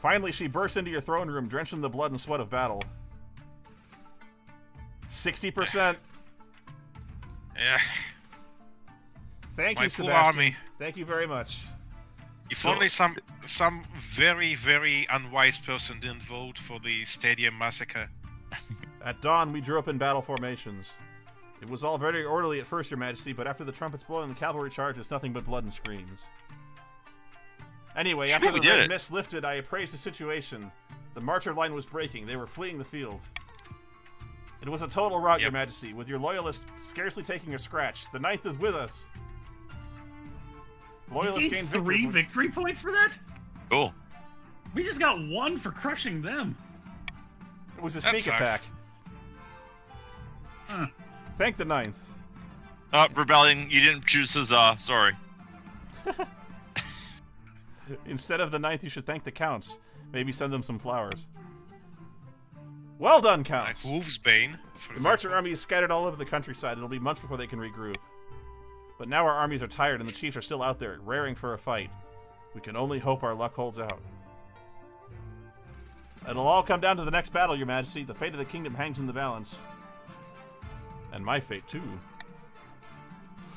Finally, she bursts into your throne room, drenched in the blood and sweat of battle. 60%. Yeah, Thank my you, Sebastian. army. Thank you very much. If So- only some some very very unwise person didn't vote for the stadium massacre. At dawn, we drew up in battle formations. It was all very orderly at first, Your Majesty, but after the trumpets blow and the cavalry charge, it's nothing but blood and screams. Anyway, after Yeah, the red it. mist lifted, I appraised the situation. The marcher line was breaking. They were fleeing the field. It was a total rout, Your Majesty, with your loyalists scarcely taking a scratch. The ninth is with us. Loyalists gained gained three victory. victory points for that? Cool. We just got one for crushing them. It was a That sneak sucks. attack. Huh. Thank the ninth. Uh, rebellion. You didn't choose Huzzah. Sorry. Instead of the ninth, you should thank the counts. Maybe send them some flowers. Well done, Like counts. Wolfsbane. For The Marcher army is scattered all over the countryside. It'll be months before they can regroup. But now our armies are tired and the chiefs are still out there, raring for a fight. We can only hope our luck holds out. It'll all come down to the next battle, Your Majesty. The fate of the kingdom hangs in the balance. And my fate, too.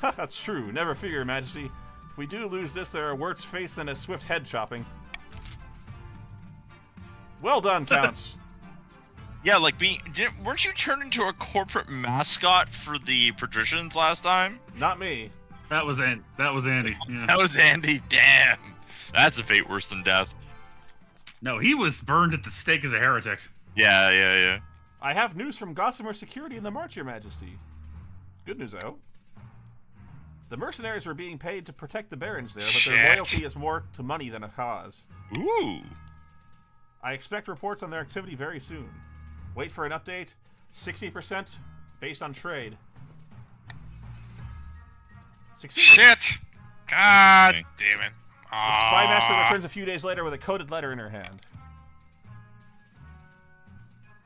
That's true. Never fear, Your Majesty. If we do lose this, there are worse face than a swift head chopping. Well done, Counts. Yeah, like being. Didn't, weren't you turned into a corporate mascot for the patricians last time? Not me. That was Andy. That was Andy. Yeah. That was Andy. Damn. That's a fate worse than death. No, he was burned at the stake as a heretic. Yeah, yeah, yeah. I have news from Gossamer Security in the March, Your Majesty. Good news, I hope. The mercenaries are being paid to protect the barons there, but their loyalty is more to money than a cause. Ooh. I expect reports on their activity very soon. Wait for an update. 60% based on trade. Succeed. Shit! God Okay. damn it! The spy master returns a few days later with a coded letter in her hand.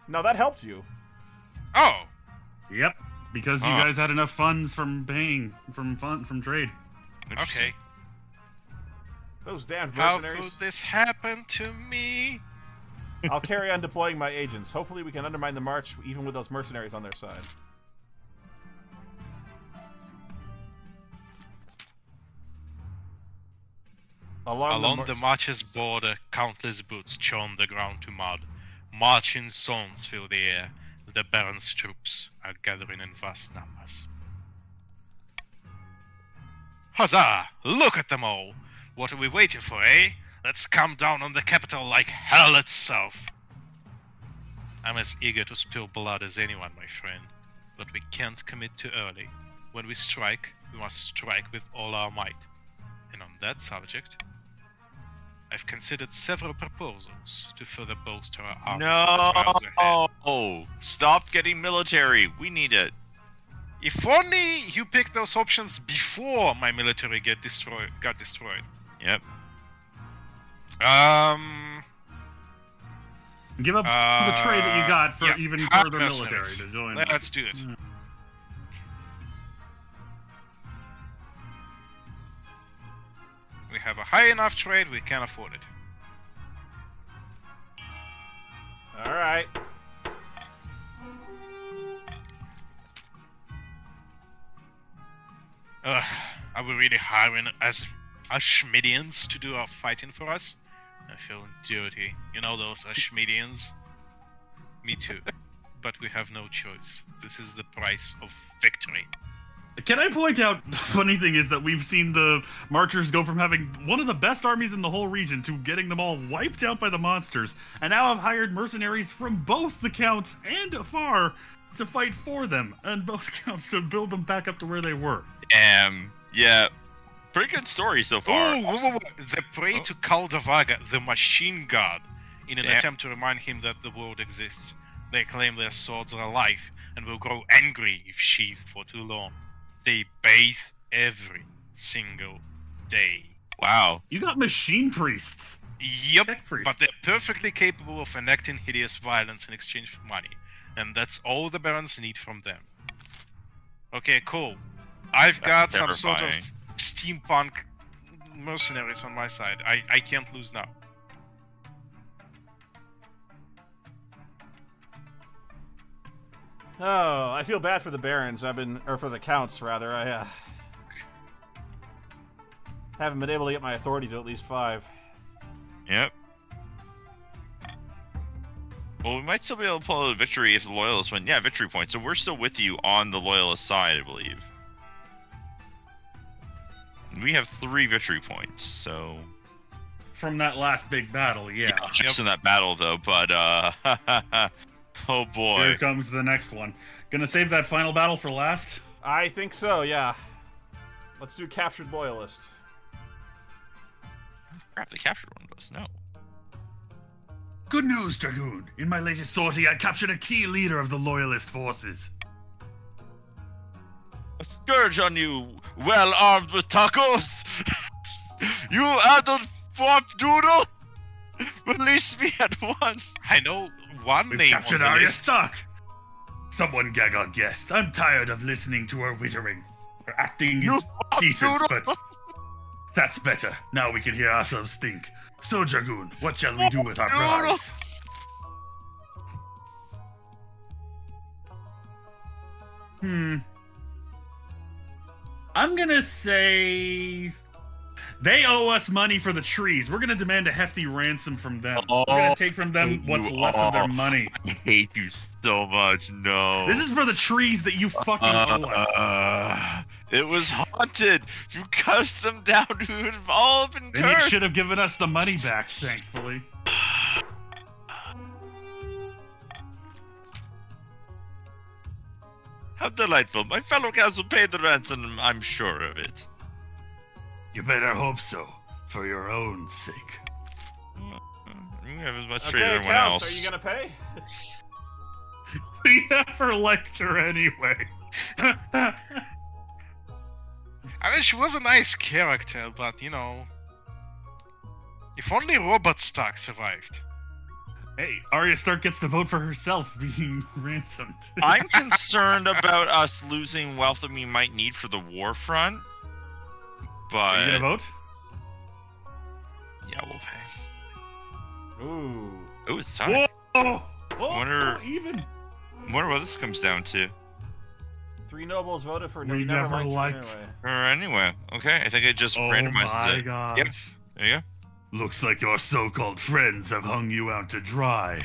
Now that helped you. Oh, Yep. Because you guys had enough funds from paying from fun from trade. okay. Those damned How could this happen to me? I'll carry on deploying my agents. Hopefully, we can undermine the march even with those mercenaries on their side. Along, Along the, the march's border, countless boots churn the ground to mud. Marching songs fill the air. The Baron's troops are gathering in vast numbers. Huzzah! Look at them all! What are we waiting for, eh? Let's come down on the capital like hell itself. I'm as eager to spill blood as anyone, my friend. But we can't commit too early. When we strike, we must strike with all our might. And on that subject, I've considered several proposals to further bolster our army. for the trials ahead. No! Stop getting military. We need it. If only you picked those options before my military get destroyed got destroyed. Yep. Um Give up Uh, the trade that you got for yeah, even further military to join. let's do it. Mm. We have a high enough trade, we can afford it. All right. Ugh, are we really hiring as Ashmidians to do our fighting for us? I feel dirty. You know those Ashmidians? Me too. but we have no choice. This is the price of victory. Can I point out the funny thing is that we've seen the marchers go from having one of the best armies in the whole region to getting them all wiped out by the monsters, and now have hired mercenaries from both the counts and afar to fight for them, and both counts to build them back up to where they were. Um. Yeah. Pretty good story so far. Ooh, whoa, whoa, whoa. They pray Oh. to Kaldavaga, the machine god, in an Damn. attempt to remind him that the world exists. They claim their swords are alive and will grow angry if sheathed for too long. They bathe every single day. Wow. You got machine priests. Yep, Tech priests. but they're perfectly capable of enacting hideous violence in exchange for money. And that's all the barons need from them. Okay, cool. I've got That's some sort of terrifying. Steampunk mercenaries on my side. I, I can't lose now. Oh, I feel bad for the barons. I've been, or for the counts rather. I uh, haven't been able to get my authority to at least five. Yep. Well, we might still be able to pull out a victory if the loyalists win. Yeah, victory point. So we're still with you on the loyalist side, I believe. We have three victory points, so From that last big battle, yeah. just in that battle though. But uh, oh boy, Here comes the next one. Gonna save that final battle for last? I think so. Yeah. Let's do captured loyalist. crap! They captured one of us. No. Good news, Dragoon. In my latest sortie, I captured a key leader of the Loyalist forces. A scourge on you, well armed with tacos. you adult swamp doodle. Release me at once. I know one We've name captured on the Arya. Stark. Someone gag our guest. I'm tired of listening to her wittering. Her acting You is decent, doodle. but that's better. Now we can hear ourselves think. So, Dragoon, what shall we do with our prize? Hmm. I'm gonna say they owe us money for the trees. We're gonna demand a hefty ransom from them. We're Oh, gonna take from them what's left of their money. I hate you so much. No. This is for the trees that you fucking owe us. Uh, it was haunted. You cussed them down. Have all been And you should have given us the money back, thankfully. How delightful. My fellow cats will pay the ransom. I'm sure of it. You better hope so, for your own sake. Mm-hmm. You have as much trade as Okay, everyone counts. else. Are you gonna pay? We never liked her anyway. I mean, she was a nice character, but you know. If only Robert Stark survived. Hey, Arya Stark gets to vote for herself being ransomed. I'm concerned about us losing wealth that we might need for the war front. Are you gonna vote? yeah, we'll pay. Ooh. Oh, it's time. Whoa! Oh, Wonder- oh, even. Wonder what this comes down to. Three nobles voted for. We We never, never liked, liked- anyway. Or anyway, okay. I think it just Oh randomizes my it. gosh. Yep. There you go. Looks like your so-called friends have hung you out to dry.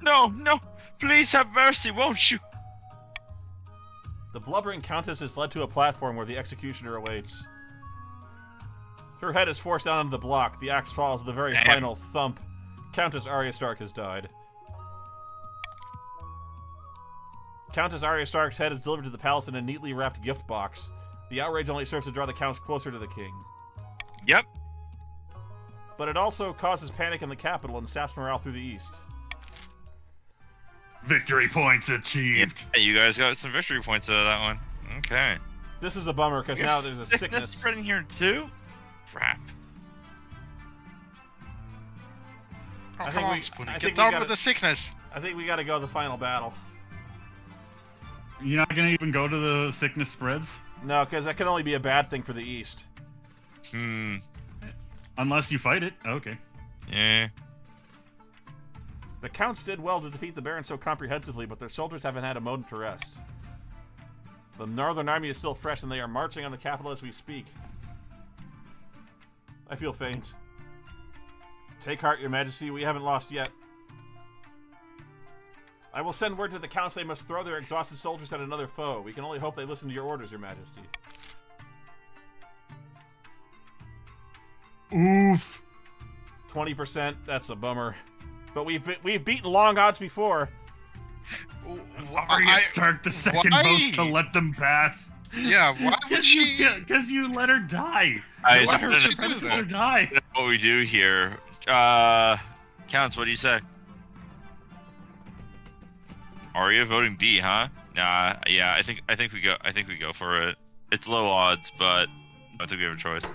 No, no. Please have mercy, won't you? The blubbering countess is led to a platform where the executioner awaits. Her head is forced down onto the block. The axe falls with a very Damn. final thump. Countess Arya Stark has died. Countess Arya Stark's head is delivered to the palace in a neatly wrapped gift box. The outrage only serves to draw the counts closer to the king. Yep. But it also causes panic in the capital and saps morale through the east. Victory points achieved. Hey, you guys got some victory points out of that one. Okay. This is a bummer because now there's a Sickness sickness. spreading here too. Crap. Oh, I come on, we- Spoony. I Get think we down gotta- with the sickness. I think we gotta go to the final battle. You're not gonna even go to the sickness spreads No, because that can only be a bad thing for the east. Hmm. Unless you fight it. Oh, okay. Yeah. The counts did well to defeat the barons so comprehensively, but their soldiers haven't had a moment to rest. The northern army is still fresh, and they are marching on the capital as we speak. I feel faint. Take heart, your majesty, we haven't lost yet. I will send word to the counts they must throw their exhausted soldiers at another foe. We can only hope they listen to your orders, your majesty. Oof. 20%, that's a bummer. But we've be- we've beaten long odds before. Arya I- Stark the second why? votes to let them pass. Yeah, why would Because she? you, because you let her die. I You let her would she do predecessor that? die. what we do here. Uh, counts. What do you say? Arya voting B, huh? Nah. Yeah. I think I think we go. I think we go for it. It's low odds, but I think we have a choice.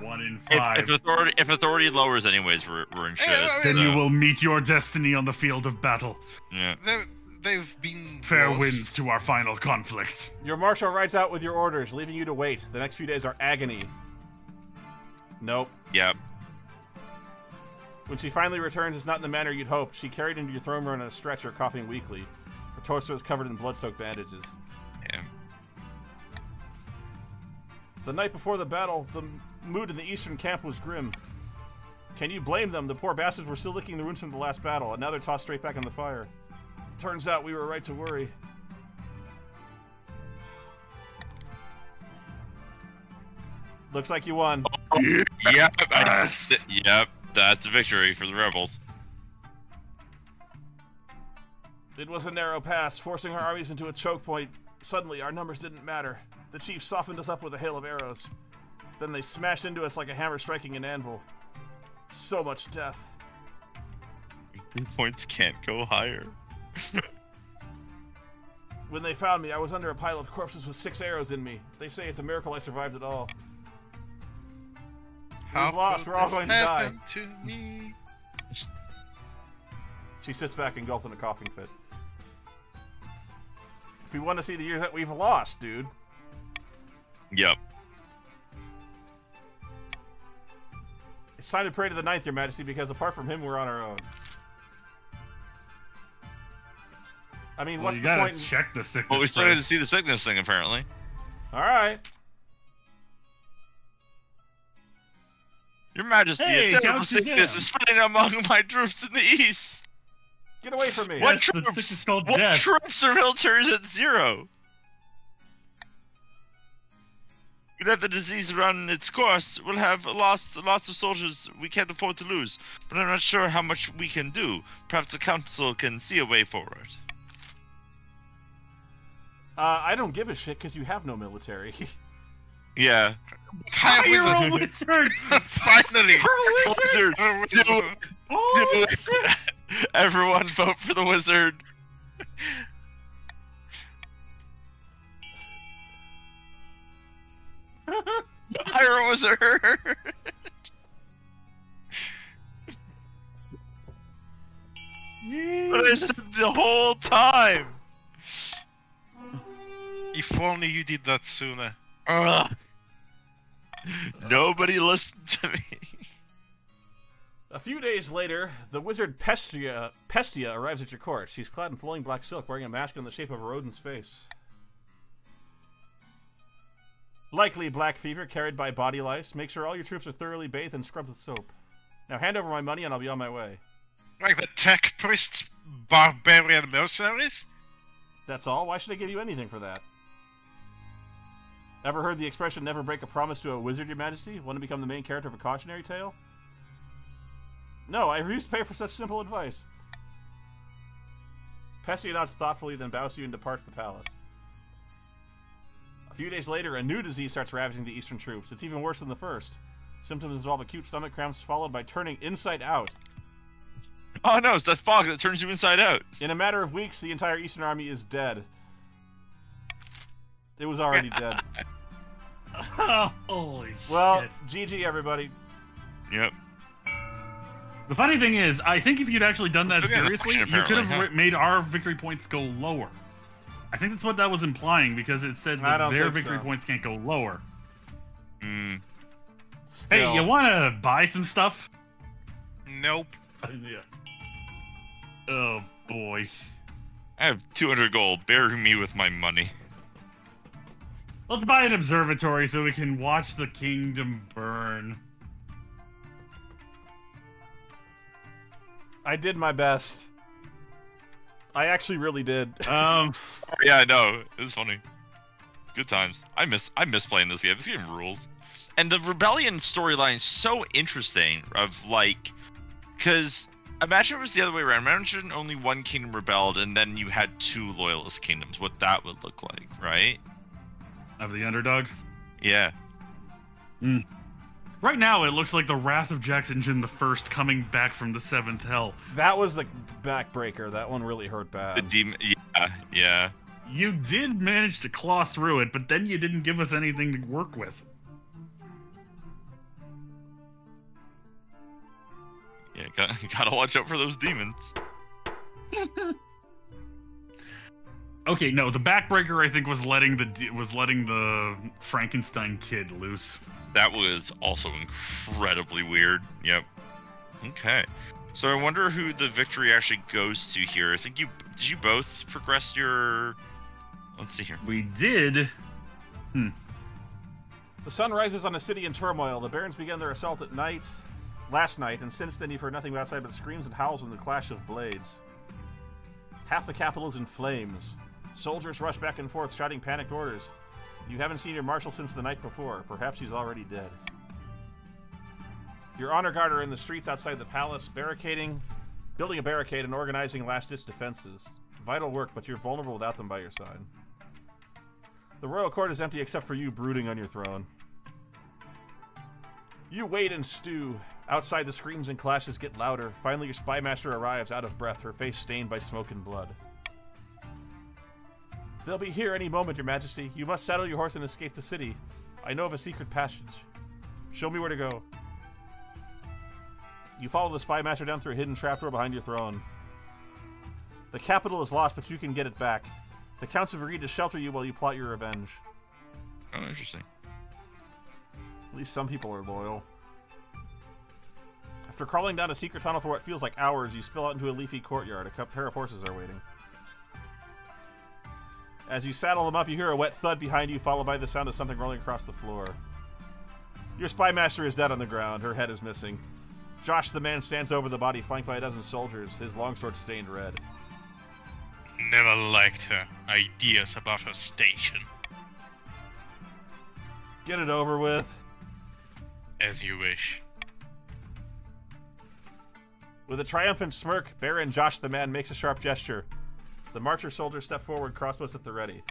One in If, five. if authority if authority lowers, anyways, we're, we're in shit. Yeah, I then mean, you will meet your destiny on the field of battle. Yeah. They, they've been Fair wars. winds to our final conflict. Your marshal rides out with your orders, leaving you to wait. The next few days are agony. Nope. Yep. When she finally returns, it's not in the manner you'd hoped. She carried into your throne room on a stretcher, coughing weakly. Her torso is covered in blood-soaked bandages. Yeah. The night before the battle, the m- mood in the eastern camp was grim. Can you blame them? The poor bastards were still licking the wounds from the last battle, and now they're tossed straight back in the fire. Turns out we were right to worry. Looks like you won. Yep. Yes. th- yep. That's a victory for the rebels. It was a narrow pass, forcing our armies into a choke point. Suddenly, our numbers didn't matter. The chief softened us up with a hail of arrows. Then they smashed into us like a hammer striking an anvil. So much death. Three points can't go higher. When they found me, I was under a pile of corpses with six arrows in me. They say it's a miracle I survived at all. How We've lost, we're all going to die. To me? She sits back engulfed in a coughing fit. If we want to see the years that we've lost, dude, Yep. It's time to pray to the Ninth, Your Majesty, because apart from him, we're on our own. I mean, Well, what's you the gotta point? check the sickness. Well, we started to see the sickness thing apparently. All right. Your Majesty, Hey, a terrible sickness is spreading among my troops in the east. Get away from me. What Yes, the troops? sickness is called what death. troops are militaries at zero? We let the disease run its course. We'll have lost lots of soldiers we can't afford to lose, but I'm not sure how much we can do. Perhaps the council can see a way forward. Uh, I don't give a shit because you have no military. Yeah. High You're a wizard. wizard! Finally. You're a wizard! Wizard. A wizard. Do it. Oh! Everyone vote for the wizard. Hire a wizard. But the whole time. If only you did that sooner. Ugh. Nobody listened to me. a few days later, the wizard Pestia, Pestia arrives at your court. She's clad in flowing black silk, wearing a mask in the shape of a rodent's face. Likely black fever carried by body lice. Make sure all your troops are thoroughly bathed and scrubbed with soap. Now hand over my money and I'll be on my way. Like the tech priest barbarian mercenaries? That's all? Why should I give you anything for that? Ever heard the expression "never break a promise to a wizard, Your Majesty"? Want to become the main character of a cautionary tale? No, I refuse to pay for such simple advice. Pestia nods thoughtfully, then bows to you and departs the palace. A few days later, a new disease starts ravaging the eastern troops. It's even worse than the first. Symptoms involve acute stomach cramps followed by turning inside out. Oh no, it's that fog that turns you inside out. In a matter of weeks, the entire eastern army is dead. It was already dead. Holy Well, shit. GG, everybody. Yep. The funny thing is, I think if you'd actually done that Look at the seriously, you could have apparently, ri- made our victory points go lower. I think that's what that was implying because it said that their victory so. points can't go lower. Mm. Still. Hey, you want to buy some stuff? Nope. yeah. Oh boy. I have 200 gold. Bury me with my money. Let's buy an observatory so we can watch the kingdom burn. I did my best. I actually really did. Um, Oh, yeah, I know. It was funny. Good times. I miss I miss playing this game. This game rules. And the rebellion storyline is so interesting. Of like, because imagine it was the other way around. Imagine only one kingdom rebelled, and then you had two loyalist kingdoms. What that would look like, right? of the underdog. Yeah. Right now, it looks like the Wrath of Jackson Jin the First coming back from the seventh hell. That was the backbreaker. That one really hurt bad. The demon. Yeah. Yeah. You did manage to claw through it, but then you didn't give us anything to work with. Yeah. Gotta, gotta watch out for those demons. Okay, no, the backbreaker I think was letting the was letting the Frankenstein kid loose. That was also incredibly weird. Yep. Okay. So I wonder who the victory actually goes to here. I think you did you both progress your Let's see here. We did. Hmm. The sun rises on a city in turmoil. The barons began their assault at night, last night, and since then you've heard nothing outside but screams and howls and the clash of blades. Half the capital is in flames. Soldiers rush back and forth, shouting panicked orders. You haven't seen your marshal since the night before. Perhaps he's already dead. Your honor guard are in the streets outside the palace, barricading, building a barricade and organizing last-ditch defenses. Vital work, but you're vulnerable without them by your side. The royal court is empty except for you brooding on your throne. You wait and stew. Outside, the screams and clashes get louder. Finally, your spy master arrives, out of breath, her face stained by smoke and blood. They'll be here any moment, Your Majesty. You must saddle your horse and escape the city. I know of a secret passage. Show me where to go. You follow the spy master down through a hidden trapdoor behind your throne. The capital is lost, but you can get it back. The counts have agreed to shelter you while you plot your revenge. Oh, interesting. At least some people are loyal. After crawling down a secret tunnel for what feels like hours, you spill out into a leafy courtyard. A pair of horses are waiting. As you saddle them up, you hear a wet thud behind you, followed by the sound of something rolling across the floor. Your spy master is dead on the ground. Her head is missing. Josh the man stands over the body, flanked by a dozen soldiers, his longsword stained red. Never liked her ideas about her station. Get it over with. As you wish. With a triumphant smirk, Baron Josh the man makes a sharp gesture. The marcher soldiers step forward, crossbows at the ready.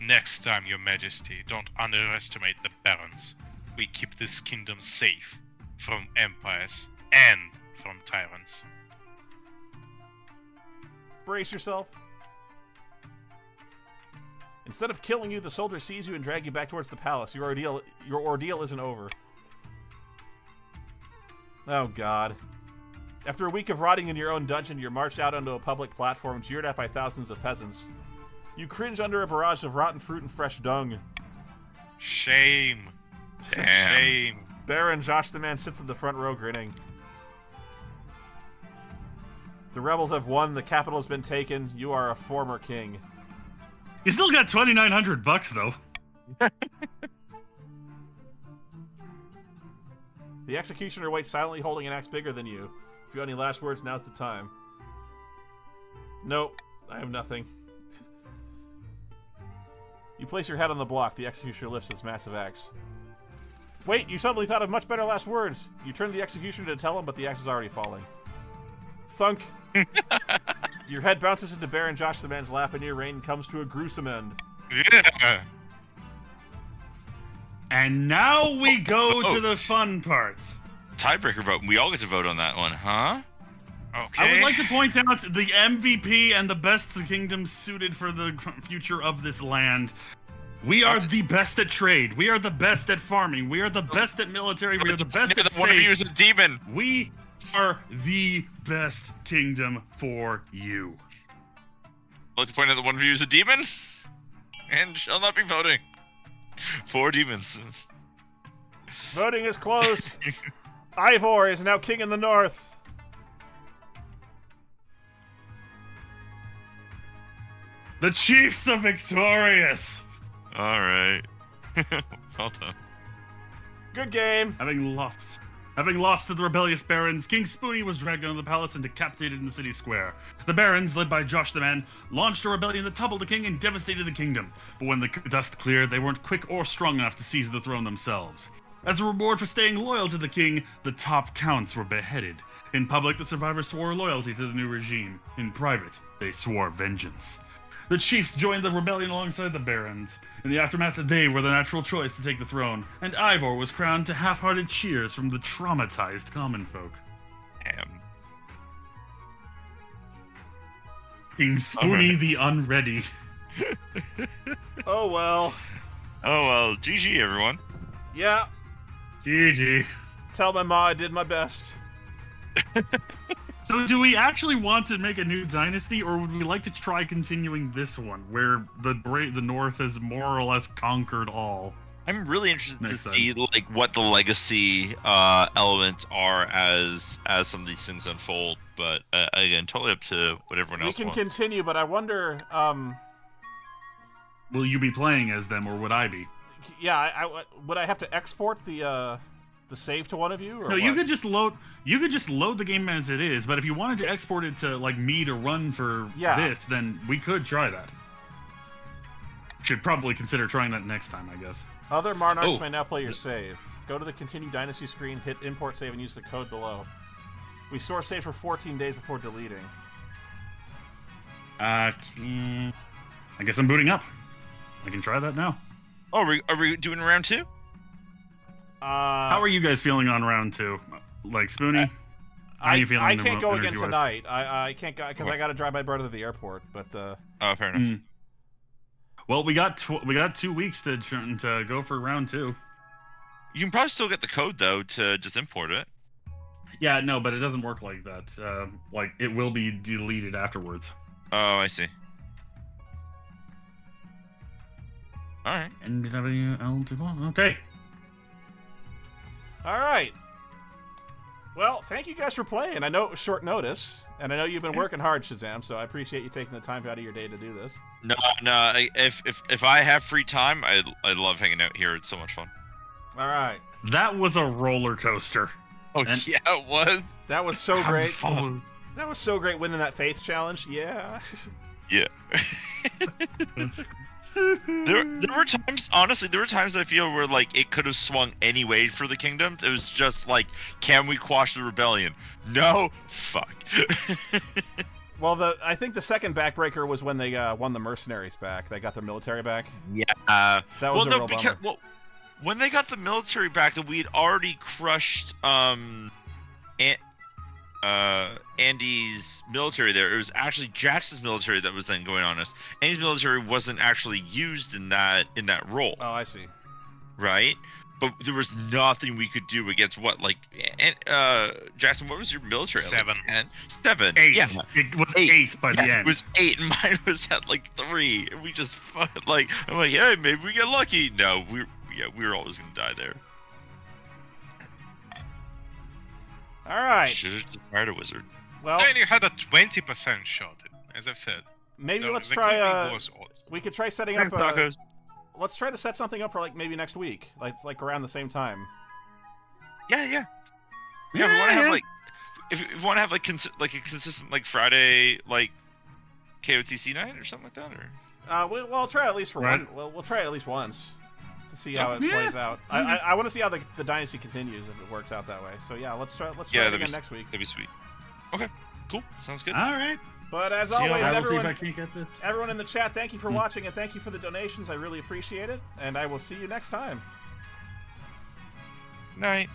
Next time, Your Majesty, don't underestimate the barons. We keep this kingdom safe from empires and from tyrants. Brace yourself. Instead of killing you, the soldier sees you and drag you back towards the palace. Your ordeal, your ordeal isn't over. Oh God! After a week of rotting in your own dungeon, you're marched out onto a public platform, jeered at by thousands of peasants. You cringe under a barrage of rotten fruit and fresh dung. Shame. Damn. Shame. Baron Josh the man sits in the front row, grinning. The rebels have won. The capital has been taken. You are a former king. You still got twenty nine hundred bucks though. The executioner waits silently, holding an axe bigger than you. If you have any last words, now's the time. Nope, I have nothing. You place your head on the block. The executioner lifts his massive axe. Wait, you suddenly thought of much better last words. You turn to the executioner to tell him, but the axe is already falling. Thunk. your head bounces into Baron Josh the man's lap, and your reign comes to a gruesome end. Yeah. And now we oh, go oh, oh. to the fun parts. Tiebreaker vote. We all get to vote on that one, huh? Okay. I would like to point out the MVP and the best kingdom suited for the future of this land. We are the best at trade. We are the best at farming. We are the best at military. We are the best at the one of you is a demon. We are the best kingdom for you. I'd like to point out that one of you is a demon, and shall not be voting. Four demons. Voting is closed. Ivor is now king in the north. The chiefs are victorious. All right. well done. Good game. Having lost, having lost to the rebellious barons, King Spoony was dragged out of the palace and decapitated in the city square. The barons, led by Josh the Man, launched a rebellion that toppled the king and devastated the kingdom. But when the dust cleared, they weren't quick or strong enough to seize the throne themselves. As a reward for staying loyal to the king, the top counts were beheaded. In public, the survivors swore loyalty to the new regime. In private, they swore vengeance. The chiefs joined the rebellion alongside the barons. In the aftermath, they were the natural choice to take the throne, and Ivor was crowned to half-hearted cheers from the traumatized common folk. Damn. King Spoony the Unready. Oh well. Oh well, GG everyone. Yeah. GG. Tell my ma I did my best. So, do we actually want to make a new dynasty, or would we like to try continuing this one, where the Bra- the North has more or less conquered all? I'm really interested Next to time. see like what the legacy uh, elements are as as some of these things unfold. But uh, again, totally up to what everyone We else can wants. continue, but I wonder. Um, Will you be playing as them, or would I be? Yeah, I, I would I have to export the uh, the save to one of you? Or No, you could just load. You could just load the game as it is. But if you wanted to export it to like me to run for Yeah. this, then we could try that. Should probably consider trying that next time, I guess. Other monarchs Oh. may now play your save. Go to the Continue Dynasty screen, hit Import Save, and use the code below. We store save for 14 days before deleting. Uh, I guess I'm booting up. I can try that now. Oh, are we, are we doing round two? Uh, How are you guys feeling on round two? Like Spoony? How are I, you feeling I the can't go again energy-wise? tonight. I I can't go because I got to drive my brother to the airport. But uh, Oh, fair enough. Mm. Well, we got tw- we got two weeks to to go for round two. You can probably still get the code though to just import it. Yeah, no, but it doesn't work like that. Uh, like it will be deleted afterwards. Oh, I see. All right. NWL2. Okay. all right. Well, thank you guys for playing. I know it was short notice, and I know you've been working hard, Shazam. So I appreciate you taking the time out of your day to do this. No, no. If if if I have free time, I I love hanging out here. It's so much fun. All right, That was a roller coaster. Oh And- yeah, it was. that was so great. That was so great winning that faith challenge. Yeah. Yeah. there, there were times, honestly, there were times I feel where like it could have swung any way for the kingdom. It was just like, can we quash the rebellion? No, fuck. Well, the I think the second backbreaker was when they uh, won the mercenaries back. They got their military back. yeah. Uh, That was well, a no, real because bummer. well, when they got the military back, that we'd already crushed um, An- uh, Andy's military. There, it was actually Jackson's military that was then going on us. Andy's military wasn't actually used in that in that role. Oh, I see. right? But there was nothing we could do against what, like, and uh, Jackson, what was your military? Like, Seven. 10? Seven. Eight. Yeah. It was Eight. eight, by the end. It was eight, and mine was at like three. And we just like, I'm like, hey, maybe we get lucky. No, we, yeah, we were always gonna die there. All right. Should have just hired a wizard. Well, Then you had a 20% shot, as I've said. maybe The- let's the try. kingdom Uh, awesome. we could try setting up. Uh, let's try to set something up for like maybe next week, like it's like around the same time. Yeah, yeah, yeah. we want to yeah. have like, if if we want to have like cons- like a consistent like Friday like KOTC night or something like that, or Uh, we, we'll try at least for Right. one. We'll, we'll try it at least once to see how it yeah. plays out. I, I, I want to see how the, the dynasty continues if it works out that way. So yeah, let's try. Let's try Yeah, it again be, next week. that'd be sweet. Okay, cool. Sounds good. All right. But as See always, later. See if everyone, I can't get this. everyone in the chat, thank you for hmm. watching and thank you for the donations. I really appreciate it. And I will see you next time. Night.